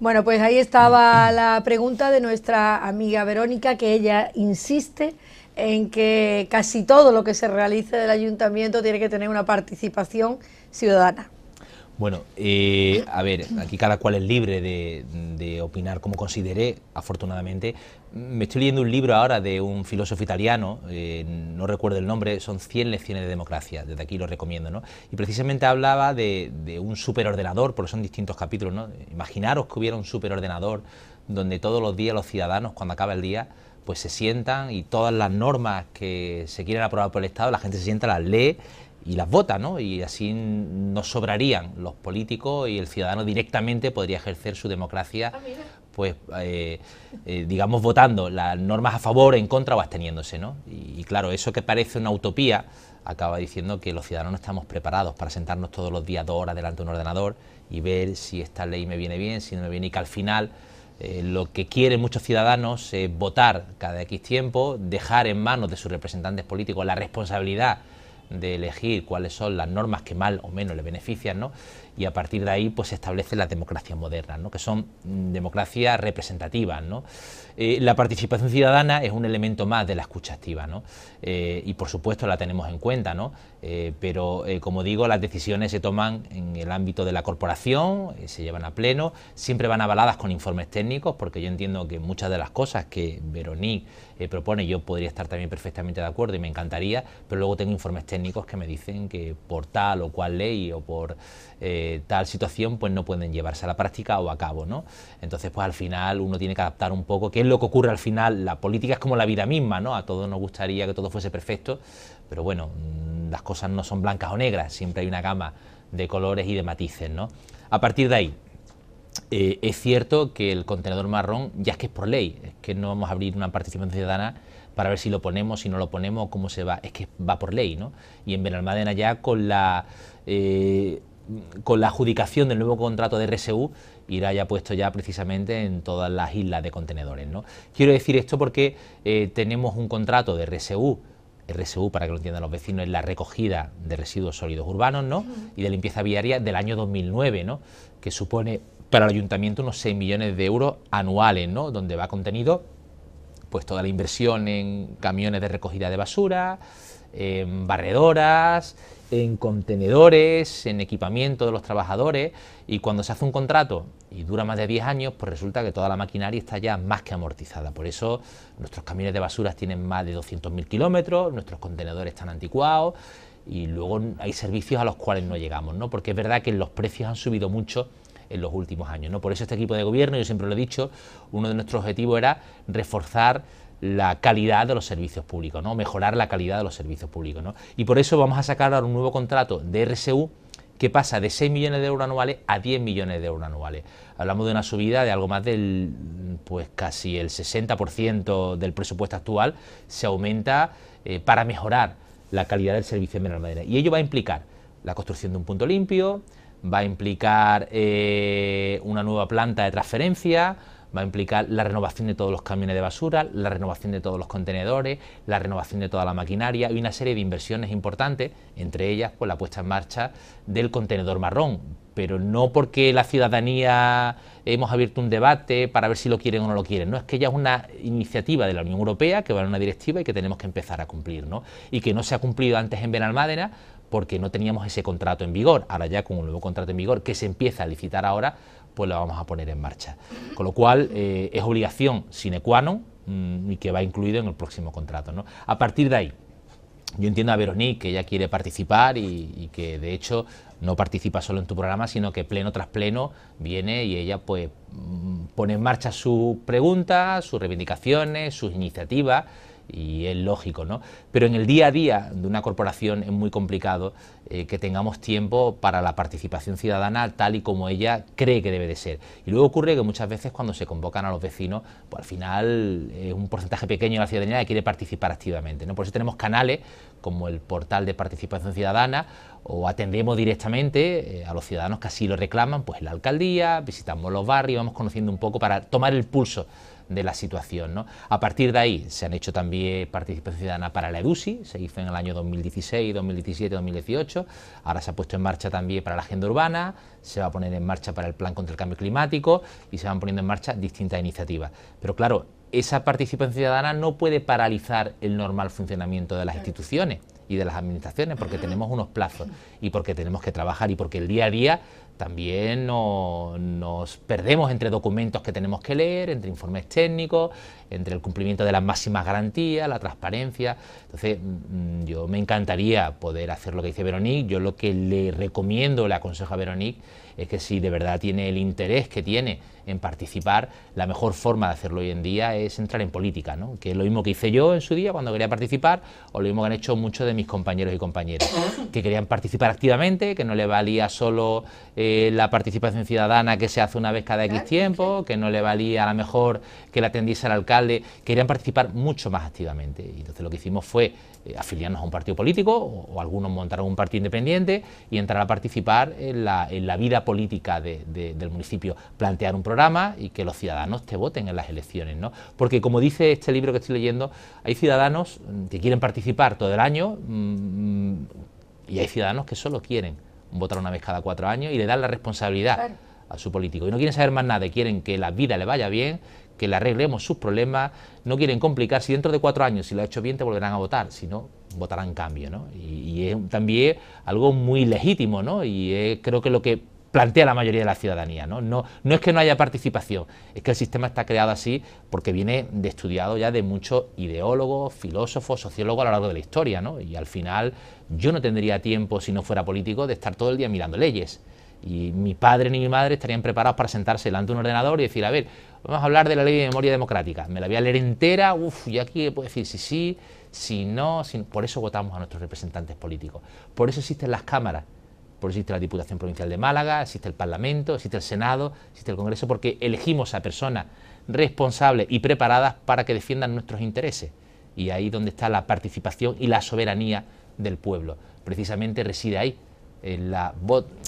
Bueno, pues ahí estaba la pregunta de nuestra amiga Verónica, que ella insiste en que casi todo lo que se realice del ayuntamiento tiene que tener una participación ciudadana. Bueno, eh, a ver, aquí cada cual es libre de, opinar como considere, afortunadamente. Me estoy leyendo un libro ahora de un filósofo italiano, eh, no recuerdo el nombre, son 100 lecciones de democracia, desde aquí lo recomiendo, ¿no? Y precisamente hablaba de, un superordenador, porque son distintos capítulos, ¿no? Imaginaros que hubiera un superordenador donde todos los días los ciudadanos, cuando acaba el día, pues se sientan y todas las normas que se quieren aprobar por el Estado, la gente se sienta, las lee y las vota, ¿no? Y así nos sobrarían los políticos y el ciudadano directamente podría ejercer su democracia, ah, pues, eh, eh, digamos, votando las normas a favor, en contra o absteniéndose, ¿no? Y, claro, eso que parece una utopía acaba diciendo que los ciudadanos no estamos preparados para sentarnos todos los días dos horas delante de un ordenador y ver si esta ley me viene bien, si no me viene, y que al final eh, lo que quieren muchos ciudadanos es votar cada X tiempo, dejar en manos de sus representantes políticos la responsabilidad de elegir cuáles son las normas que mal o menos le benefician, ¿no? y a partir de ahí pues se establecen las democracias modernas, ¿no? que son mm, democracias representativas. ¿no? Eh, la participación ciudadana es un elemento más de la escucha activa ¿no? Eh, y por supuesto la tenemos en cuenta, ¿no? Eh, pero como digo, las decisiones se toman en el ámbito de la corporación, se llevan a pleno, siempre van avaladas con informes técnicos, porque yo entiendo que muchas de las cosas que Veronique propone yo podría estar también perfectamente de acuerdo y me encantaría, pero luego tengo informes técnicos que me dicen que por tal o cual ley o por tal situación pues no pueden llevarse a la práctica o a cabo, ¿no? Entonces pues al final uno tiene que adaptar un poco qué es lo que ocurre al final, la política es como la vida misma, ¿no? A todos nos gustaría que todo fuese perfecto, pero bueno, mm, las cosas no son blancas o negras, siempre hay una gama de colores y de matices, ¿no? A partir de ahí, eh, es cierto que el contenedor marrón ya es que es por ley, es que no vamos a abrir una participación ciudadana para ver si lo ponemos, si no lo ponemos, cómo se va, es que va por ley, ¿no? Y en Benalmádena ya con la eh, con la adjudicación del nuevo contrato de RSU irá ya puesto ya precisamente en todas las islas de contenedores. ¿no? Quiero decir esto porque eh, tenemos un contrato de RSU, RSU para que lo entiendan los vecinos es la recogida de residuos sólidos urbanos ¿no? y de limpieza viaria del año 2009, ¿no? que supone para el ayuntamiento unos 6 millones de euros anuales, ¿no? donde va contenido pues toda la inversión en camiones de recogida de basura, en barredoras, en contenedores, en equipamiento de los trabajadores y cuando se hace un contrato y dura más de 10 años, pues resulta que toda la maquinaria está ya más que amortizada. Por eso nuestros camiones de basuras tienen más de 200.000 kilómetros, nuestros contenedores están anticuados y luego hay servicios a los cuales no llegamos, ¿no? porque es verdad que los precios han subido mucho en los últimos años. ¿no? Por eso este equipo de gobierno, yo siempre lo he dicho, uno de nuestros objetivos era reforzar la calidad de los servicios públicos, ¿no? mejorar la calidad de los servicios públicos. ¿no? Y por eso vamos a sacar ahora un nuevo contrato de RSU que pasa de 6 millones de euros anuales a 10 millones de euros anuales. Hablamos de una subida de algo más del, pues casi el 60% del presupuesto actual se aumenta eh, para mejorar la calidad del servicio en Benalmádena. Y ello va a implicar la construcción de un punto limpio, va a implicar eh, una nueva planta de transferencia, va a implicar la renovación de todos los camiones de basura, la renovación de todos los contenedores, la renovación de toda la maquinaria y una serie de inversiones importantes, entre ellas pues, la puesta en marcha del contenedor marrón, pero no porque la ciudadanía hemos abierto un debate para ver si lo quieren o no lo quieren, no es que ya es una iniciativa de la Unión Europea que va en una directiva y que tenemos que empezar a cumplir, ¿no? Y que no se ha cumplido antes en Benalmádena porque no teníamos ese contrato en vigor, ahora ya con un nuevo contrato en vigor que se empieza a licitar ahora, pues lo vamos a poner en marcha. Con lo cual eh, es obligación sine qua non mm, y que va incluido en el próximo contrato. ¿no? A partir de ahí, yo entiendo a Veronique que ella quiere participar y, que de hecho no participa solo en tu programa, sino que pleno tras pleno viene y ella pues mm, pone en marcha sus preguntas, sus reivindicaciones, sus iniciativas y es lógico, ¿no? Pero en el día a día de una corporación es muy complicado eh, que tengamos tiempo para la participación ciudadana tal y como ella cree que debe de ser. Y luego ocurre que muchas veces cuando se convocan a los vecinos, pues al final es un porcentaje pequeño de la ciudadanía que quiere participar activamente, ¿no? Por eso tenemos canales como el portal de participación ciudadana o atendemos directamente eh, a los ciudadanos que así lo reclaman, pues la alcaldía, visitamos los barrios, vamos conociendo un poco para tomar el pulso de la situación. ¿no? A partir de ahí se han hecho también participación ciudadana para la EDUSI, se hizo en el año 2016, 2017, 2018, ahora se ha puesto en marcha también para la agenda urbana, se va a poner en marcha para el plan contra el cambio climático y se van poniendo en marcha distintas iniciativas. Pero claro, esa participación ciudadana no puede paralizar el normal funcionamiento de las instituciones y de las administraciones porque tenemos unos plazos y porque tenemos que trabajar y porque el día a día también nos perdemos entre documentos que tenemos que leer, entre informes técnicos, entre el cumplimiento de las máximas garantías, la transparencia. Entonces, mm, yo me encantaría poder hacer lo que dice Veronique. Yo lo que le recomiendo, le aconsejo a Veronique, es que si de verdad tiene el interés que tiene en participar, la mejor forma de hacerlo hoy en día es entrar en política, ¿no? que es lo mismo que hice yo en su día cuando quería participar, o lo mismo que han hecho muchos de mis compañeros y compañeras, que querían participar activamente, que no le valía solo la participación ciudadana que se hace una vez cada X tiempo, que no le valía a lo mejor que le atendiese al alcalde, querían participar mucho más activamente. Y entonces lo que hicimos fue eh, afiliarnos a un partido político o, algunos montaron un partido independiente y entrar a participar en la, en la vida política del municipio, plantear un programa y que los ciudadanos te voten en las elecciones. ¿no? Porque como dice este libro que estoy leyendo, hay ciudadanos mm, que quieren participar todo el año mm, y hay ciudadanos que solo quieren votar una vez cada cuatro años y le dan la responsabilidad a su político. Y no quieren saber más nada, quieren que la vida le vaya bien, que le arreglemos sus problemas, no quieren complicar. Si dentro de cuatro años, si lo ha hecho bien, te volverán a votar, si no, votarán cambio. ¿no? Y, es también algo muy legítimo, ¿no? y creo que lo que plantea la mayoría de la ciudadanía. ¿no? No, no es que no haya participación, es que el sistema está creado así porque viene de estudiado ya de muchos ideólogos, filósofos, sociólogos a lo largo de la historia. ¿no? Y al final yo no tendría tiempo, si no fuera político, de estar todo el día mirando leyes. Y mi padre ni mi madre estarían preparados para sentarse delante de un ordenador y decir, a ver, Vamos a hablar de la ley de memoria democrática. Me la voy a leer entera, uff, y aquí puedo decir si sí, si no, por eso votamos a nuestros representantes políticos. Por eso existen las cámaras, por existe la Diputación Provincial de Málaga, existe el Parlamento, existe el Senado, existe el Congreso, porque elegimos a personas responsables y preparadas para que defiendan nuestros intereses. Y ahí donde está la participación y la soberanía del pueblo. Precisamente reside ahí, en, la,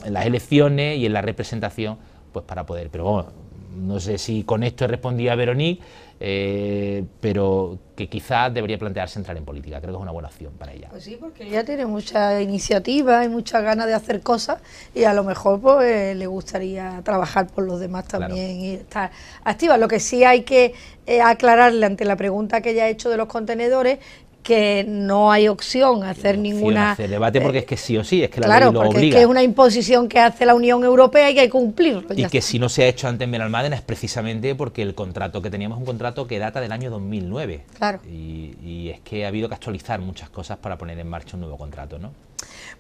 en las elecciones y en la representación, pues para poder. Pero bueno, no sé si con esto respondía a Veronique, eh, pero que quizás debería plantearse entrar en política. Creo que es una buena opción para ella. Pues sí, porque ella tiene mucha iniciativa y muchas ganas de hacer cosas y a lo mejor pues le gustaría trabajar por los demás también y estar activa. Lo que sí hay que eh, aclararle ante la pregunta que ella ha hecho de los contenedores que no hay opción a hacer ninguna hacer debate porque es que sí o sí es que la claro, ley lo porque obliga. Es, que es una imposición que hace la Unión Europea y que hay que cumplirlo y que si no se ha hecho antes en Benalmádena es precisamente porque el contrato que teníamos es un contrato que data del año 2009 claro y, y es que ha habido que actualizar muchas cosas para poner en marcha un nuevo contrato ¿no?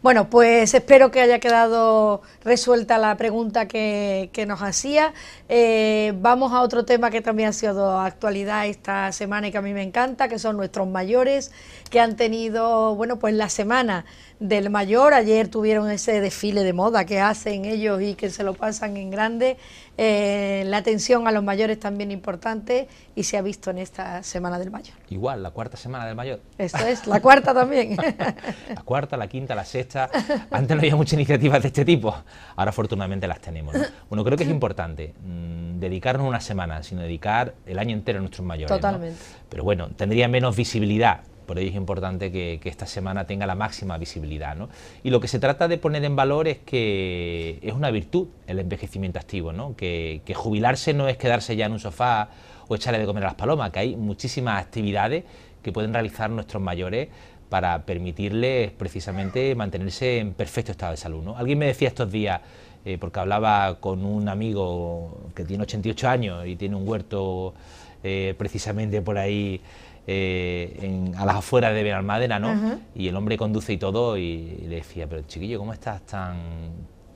Bueno, pues espero que haya quedado resuelta la pregunta que, nos hacía. Eh, vamos a otro tema que también ha sido actualidad esta semana y que a mí me encanta, que son nuestros mayores, que han tenido, bueno, pues la semana del mayor. Ayer tuvieron ese desfile de moda que hacen ellos y que se lo pasan en grande. Eh, la atención a los mayores también importante y se ha visto en esta Semana del Mayor. Igual, la cuarta Semana del Mayor. Esto es, la cuarta también. la cuarta, la quinta, la sexta. Antes no había muchas iniciativas de este tipo, ahora afortunadamente las tenemos. Bueno, creo que es importante mmm, dedicarnos una semana, sino dedicar el año entero a nuestros mayores. Totalmente. ¿no? Pero bueno, tendría menos visibilidad por ello es importante que, esta semana tenga la máxima visibilidad. ¿no? Y lo que se trata de poner en valor es que es una virtud el envejecimiento activo, ¿no? que, jubilarse no es quedarse ya en un sofá o echarle de comer a las palomas, que hay muchísimas actividades que pueden realizar nuestros mayores para permitirles precisamente mantenerse en perfecto estado de salud. Alguien me decía estos días, eh, porque hablaba con un amigo que tiene 88 años y tiene un huerto eh, precisamente por ahí eh, en, a las afueras de Benalmádena, ¿no? Uh -huh. Y el hombre conduce y todo, y, y, le decía, pero chiquillo, ¿cómo estás tan,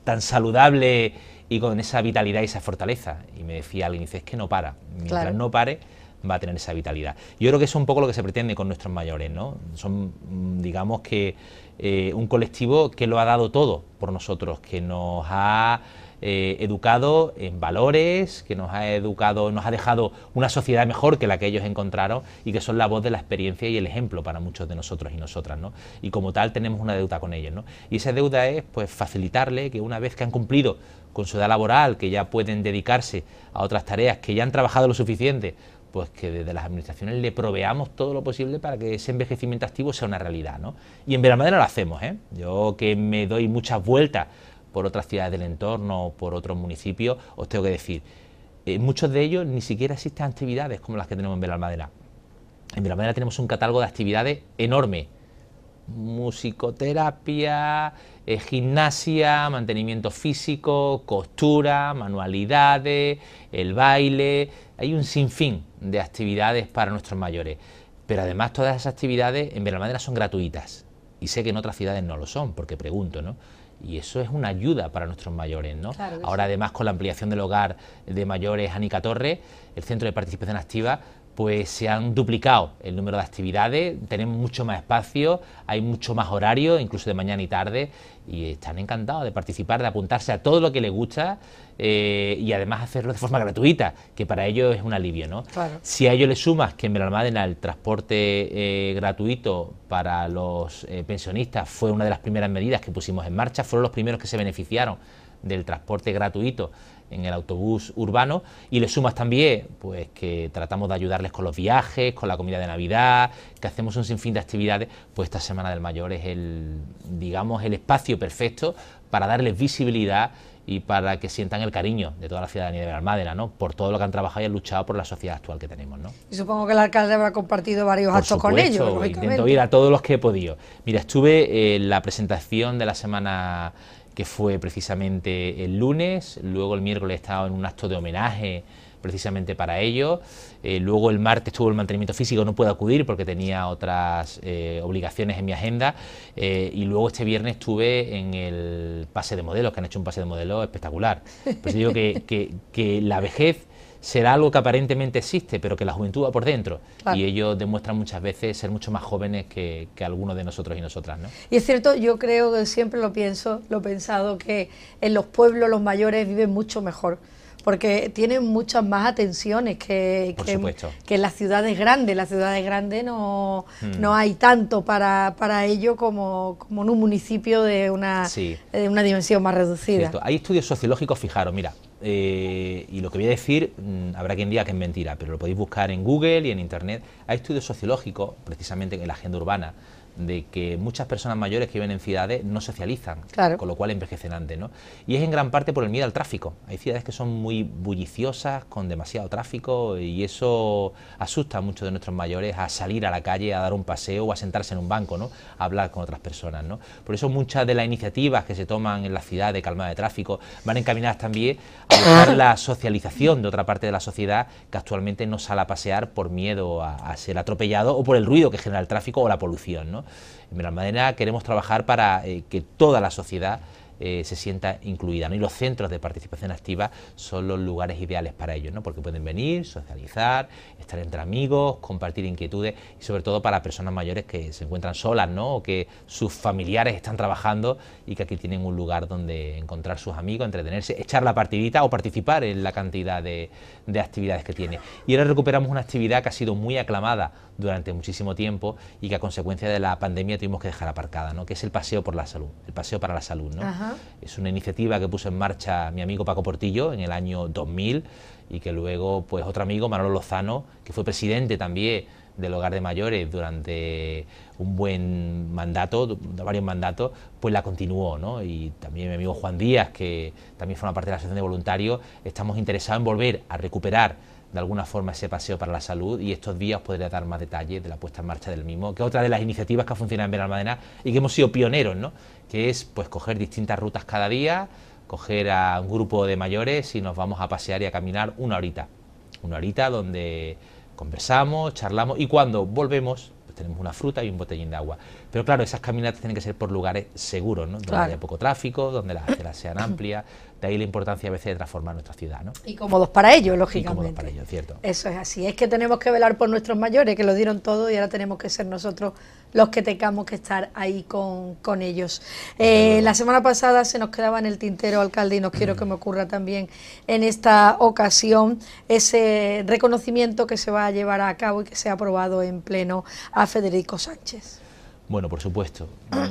tan saludable y con esa vitalidad y esa fortaleza? Y me decía alguien, dice, es que no para, mientras claro. no pare, va a tener esa vitalidad. Yo creo que eso es un poco lo que se pretende con nuestros mayores, ¿no? Son, digamos que, eh, un colectivo que lo ha dado todo por nosotros, que nos ha eh, educado en valores, que nos ha educado, nos ha dejado una sociedad mejor que la que ellos encontraron y que son la voz de la experiencia y el ejemplo para muchos de nosotros y nosotras, ¿no? Y como tal tenemos una deuda con ellos, ¿no? Y esa deuda es, pues, facilitarle que una vez que han cumplido con su edad laboral, que ya pueden dedicarse a otras tareas, que ya han trabajado lo suficiente, pues que desde las administraciones le proveamos todo lo posible para que ese envejecimiento activo sea una realidad, ¿no? Y en Benalmádena lo hacemos, ¿eh? Yo que me doy muchas vueltas por otras ciudades del entorno, por otros municipios, os tengo que decir, en muchos de ellos ni siquiera existen actividades como las que tenemos en Benalmádena. En Benalmádena tenemos un catálogo de actividades enorme, musicoterapia, eh, gimnasia, mantenimiento físico, costura, manualidades, el baile, hay un sinfín de actividades para nuestros mayores. Pero además todas esas actividades en Benalmádena son gratuitas. Y sé que en otras ciudades no lo son, porque pregunto, ¿no? Y eso es una ayuda para nuestros mayores, ¿no? Claro Ahora sí. además con la ampliación del hogar de mayores Anica Torres, el Centro de Participación Activa, pues se han duplicado el número de actividades, tenemos mucho más espacio, hay mucho más horario, incluso de mañana y tarde, y están encantados de participar, de apuntarse a todo lo que les gusta eh, y además hacerlo de forma gratuita, que para ellos es un alivio. ¿no? Claro. Si a ello le sumas que en Benalmádena el transporte eh, gratuito para los eh, pensionistas fue una de las primeras medidas que pusimos en marcha, fueron los primeros que se beneficiaron del transporte gratuito en el autobús urbano y le sumas también pues que tratamos de ayudarles con los viajes, con la comida de Navidad, que hacemos un sinfín de actividades, pues esta Semana del Mayor es el digamos el espacio perfecto para darles visibilidad y para que sientan el cariño de toda la ciudadanía de Benalmádena, ¿no? Por todo lo que han trabajado y han luchado por la sociedad actual que tenemos, ¿no? Y supongo que el alcalde habrá compartido varios por actos supuesto, con ellos. Intento ir a todos los que he podido. Mira, estuve en la presentación de la semana que fue precisamente el lunes, luego el miércoles he estado en un acto de homenaje precisamente para ello, eh, luego el martes tuvo el mantenimiento físico, no puedo acudir porque tenía otras eh, obligaciones en mi agenda, eh, y luego este viernes estuve en el pase de modelos, que han hecho un pase de modelos espectacular. Pues digo que, que la vejez será algo que aparentemente existe, pero que la juventud va por dentro. Claro. Y ellos demuestran muchas veces ser mucho más jóvenes que, que, algunos de nosotros y nosotras. ¿no? Y es cierto, yo creo que siempre lo pienso, lo he pensado, que en los pueblos los mayores viven mucho mejor. Porque tienen muchas más atenciones que, que, las ciudades grandes. Las ciudades grandes no, hmm. no hay tanto para, para ello como, como en un municipio de una, sí. de una dimensión más reducida. Cierto. Hay estudios sociológicos, fijaros, mira, eh, y lo que voy a decir, mm, habrá quien diga que es mentira, pero lo podéis buscar en Google y en Internet. Hay estudios sociológicos, precisamente en la agenda urbana, de que muchas personas mayores que viven en ciudades no socializan, con lo cual envejecen antes. ¿no? Y es en gran parte por el miedo al tráfico. Hay ciudades que son muy bulliciosas, con demasiado tráfico, y eso asusta a muchos de nuestros mayores a salir a la calle, a dar un paseo o a sentarse en un banco, ¿no? a hablar con otras personas. ¿no? Por eso muchas de las iniciativas que se toman en la ciudad de calma de tráfico van encaminadas también a buscar la socialización de otra parte de la sociedad que actualmente no sale a pasear por miedo a, a ser atropellado o por el ruido que genera el tráfico o la polución. ¿no? En Benalmádena queremos trabajar para eh, que toda la sociedad eh, se sienta incluida. Y los centros de participación activa son los lugares ideales para ello, ¿no? porque pueden venir, socializar, estar entre amigos, compartir inquietudes y sobre todo para personas mayores que se encuentran solas ¿no? o que sus familiares están trabajando y que aquí tienen un lugar donde encontrar sus amigos, entretenerse, echar la partidita o participar en la cantidad de, de actividades que tiene. Y ahora recuperamos una actividad que ha sido muy aclamada durante muchísimo tiempo y que a consecuencia de la pandemia tuvimos que dejar aparcada, ¿no? que es el paseo por la salud, el paseo para la salud. ¿no? Es una iniciativa que puso en marcha mi amigo Paco Portillo en el año 2000 y que luego pues otro amigo, Manolo Lozano, que fue presidente también del hogar de mayores durante un buen mandato, varios mandatos, pues la continuó, ¿no? Y también mi amigo Juan Díaz, que también forma parte de la Asociación de Voluntarios, estamos interesados en volver a recuperar de alguna forma ese paseo para la salud y estos días podré dar más detalles de la puesta en marcha del mismo, que es otra de las iniciativas que ha funcionado en Benalmádena y que hemos sido pioneros, ¿no? que es pues coger distintas rutas cada día, coger a un grupo de mayores y nos vamos a pasear y a caminar una horita, una horita donde conversamos, charlamos y cuando volvemos pues tenemos una fruta y un botellín de agua. Pero claro, esas caminatas tienen que ser por lugares seguros, ¿no? donde haya poco tráfico, donde las aceras sean amplias, de ahí la importancia a veces de transformar nuestra ciudad. ¿no? Y cómodos para ellos, lógicamente. Y cómodos para ellos, cierto. Eso es así. Es que tenemos que velar por nuestros mayores, que lo dieron todo y ahora tenemos que ser nosotros los que tengamos que estar ahí con, con ellos. Eh, la semana pasada se nos quedaba en el tintero, alcalde, y no quiero que me ocurra también en esta ocasión ese reconocimiento que se va a llevar a cabo y que se ha aprobado en pleno a Federico Sánchez. Bueno, por supuesto.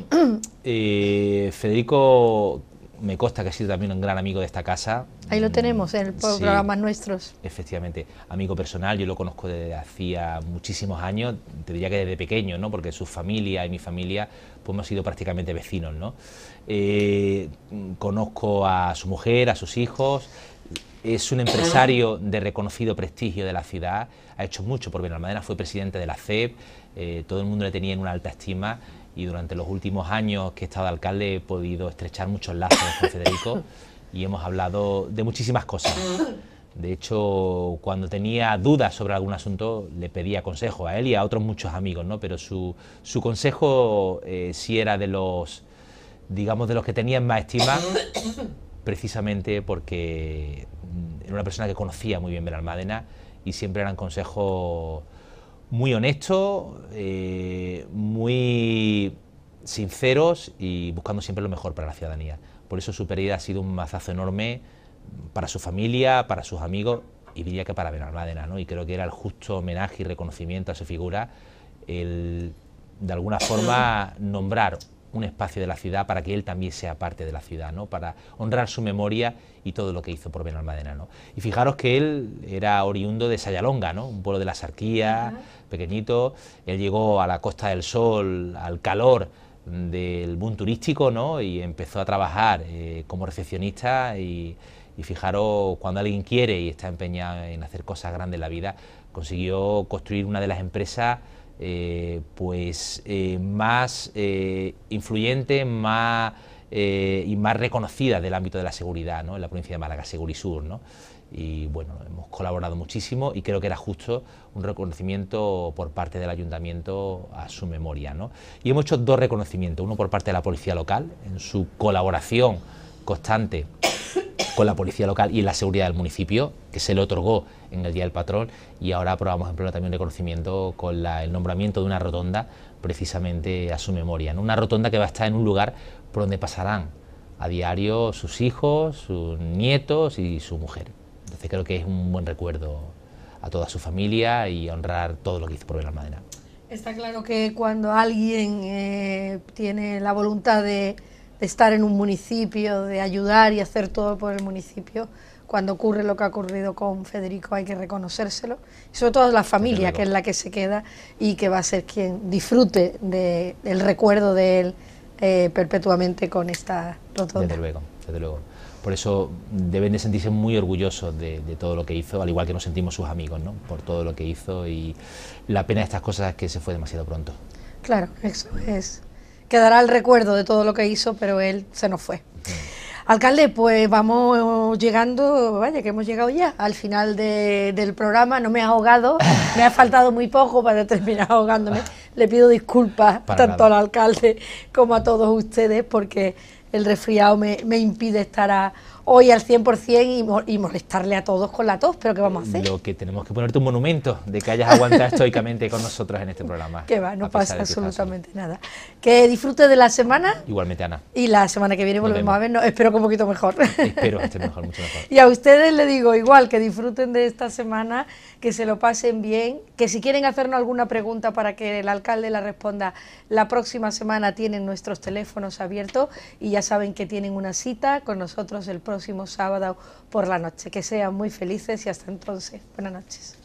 Eh, Federico me consta que ha sido también un gran amigo de esta casa. Ahí lo tenemos en el programa nuestros. Efectivamente, amigo personal, yo lo conozco desde hacía muchísimos años, te diría que desde pequeño, ¿no? porque su familia y mi familia pues hemos sido prácticamente vecinos. ¿no? Eh, conozco a su mujer, a sus hijos, es un empresario de reconocido prestigio de la ciudad, ha hecho mucho por Benalmádena, fue presidente de la CEP, eh, todo el mundo le tenía en una alta estima y durante los últimos años que he estado alcalde he podido estrechar muchos lazos con Federico y hemos hablado de muchísimas cosas. De hecho, cuando tenía dudas sobre algún asunto, le pedía consejo a él y a otros muchos amigos, ¿no? Pero su, su consejo eh, sí era de los, digamos, de los que tenían más estima, precisamente porque era una persona que conocía muy bien Benalmádena y siempre eran consejos muy honestos, eh, muy sinceros y buscando siempre lo mejor para la ciudadanía. Por eso su pérdida ha sido un mazazo enorme para su familia, para sus amigos y diría que para Benalmádena, ¿no? Y creo que era el justo homenaje y reconocimiento a su figura el, de alguna forma, nombrar un espacio de la ciudad para que él también sea parte de la ciudad, ¿no? para honrar su memoria y todo lo que hizo por Benalmádena. ¿no? Y fijaros que él era oriundo de Sayalonga, ¿no? un pueblo de la Sarquía, pequeñito. Él llegó a la Costa del Sol, al calor del boom turístico, ¿no? y empezó a trabajar eh, como recepcionista y, y fijaros, cuando alguien quiere y está empeñado en hacer cosas grandes en la vida, consiguió construir una de las empresas eh, pues eh, más eh, influyente más, y más reconocida del ámbito de la seguridad ¿no? en la provincia de Málaga, Segurisur. ¿no? Y bueno, hemos colaborado muchísimo y creo que era justo un reconocimiento por parte del ayuntamiento a su memoria. ¿no? Y hemos hecho dos reconocimientos, uno por parte de la policía local en su colaboración constante con la policía local y la seguridad del municipio, que se le otorgó en el Día del Patrón, y ahora aprobamos en también reconocimiento con el nombramiento de una rotonda precisamente a su memoria. Una rotonda que va a estar en un lugar por donde pasarán a diario sus hijos, sus nietos y su mujer. Entonces creo que es un buen recuerdo a toda su familia y honrar todo lo que hizo por Benalmádena. Está claro que cuando alguien eh, tiene la voluntad de estar en un municipio, de ayudar y hacer todo por el municipio, cuando ocurre lo que ha ocurrido con Federico hay que reconocérselo, sobre todo la familia, que es la que se queda y que va a ser quien disfrute del recuerdo de él eh, perpetuamente con esta rotonda. Desde luego, desde luego. Por eso deben de sentirse muy orgullosos de, todo lo que hizo, al igual que nos sentimos sus amigos, ¿no? por todo lo que hizo y la pena de estas cosas es que se fue demasiado pronto. Claro, eso es. Quedará el recuerdo de todo lo que hizo, pero él se nos fue. Alcalde, pues vamos llegando, vaya que hemos llegado ya al final del programa, no me ha ahogado, me ha faltado muy poco para terminar ahogándome. Le pido disculpas tanto al alcalde como a todos ustedes porque el resfriado me, me impide estar a, hoy al 100% y, y, molestarle a todos con la tos, pero ¿qué vamos a hacer? Lo que tenemos que ponerte un monumento de que hayas aguantado estoicamente con nosotros en este programa. Que va, no pasa absolutamente nada. Que disfrute de la semana. Igualmente, Ana. Y la semana que viene volvemos a vernos, espero que un poquito mejor. Espero que esté mejor, mucho mejor. Y a ustedes les digo igual, que disfruten de esta semana, que se lo pasen bien, que si quieren hacernos alguna pregunta para que el alcalde la responda, la próxima semana tienen nuestros teléfonos abiertos y ya saben que tienen una cita con nosotros el próximo próximo sábado por la noche. Que sean muy felices y hasta entonces. Buenas noches.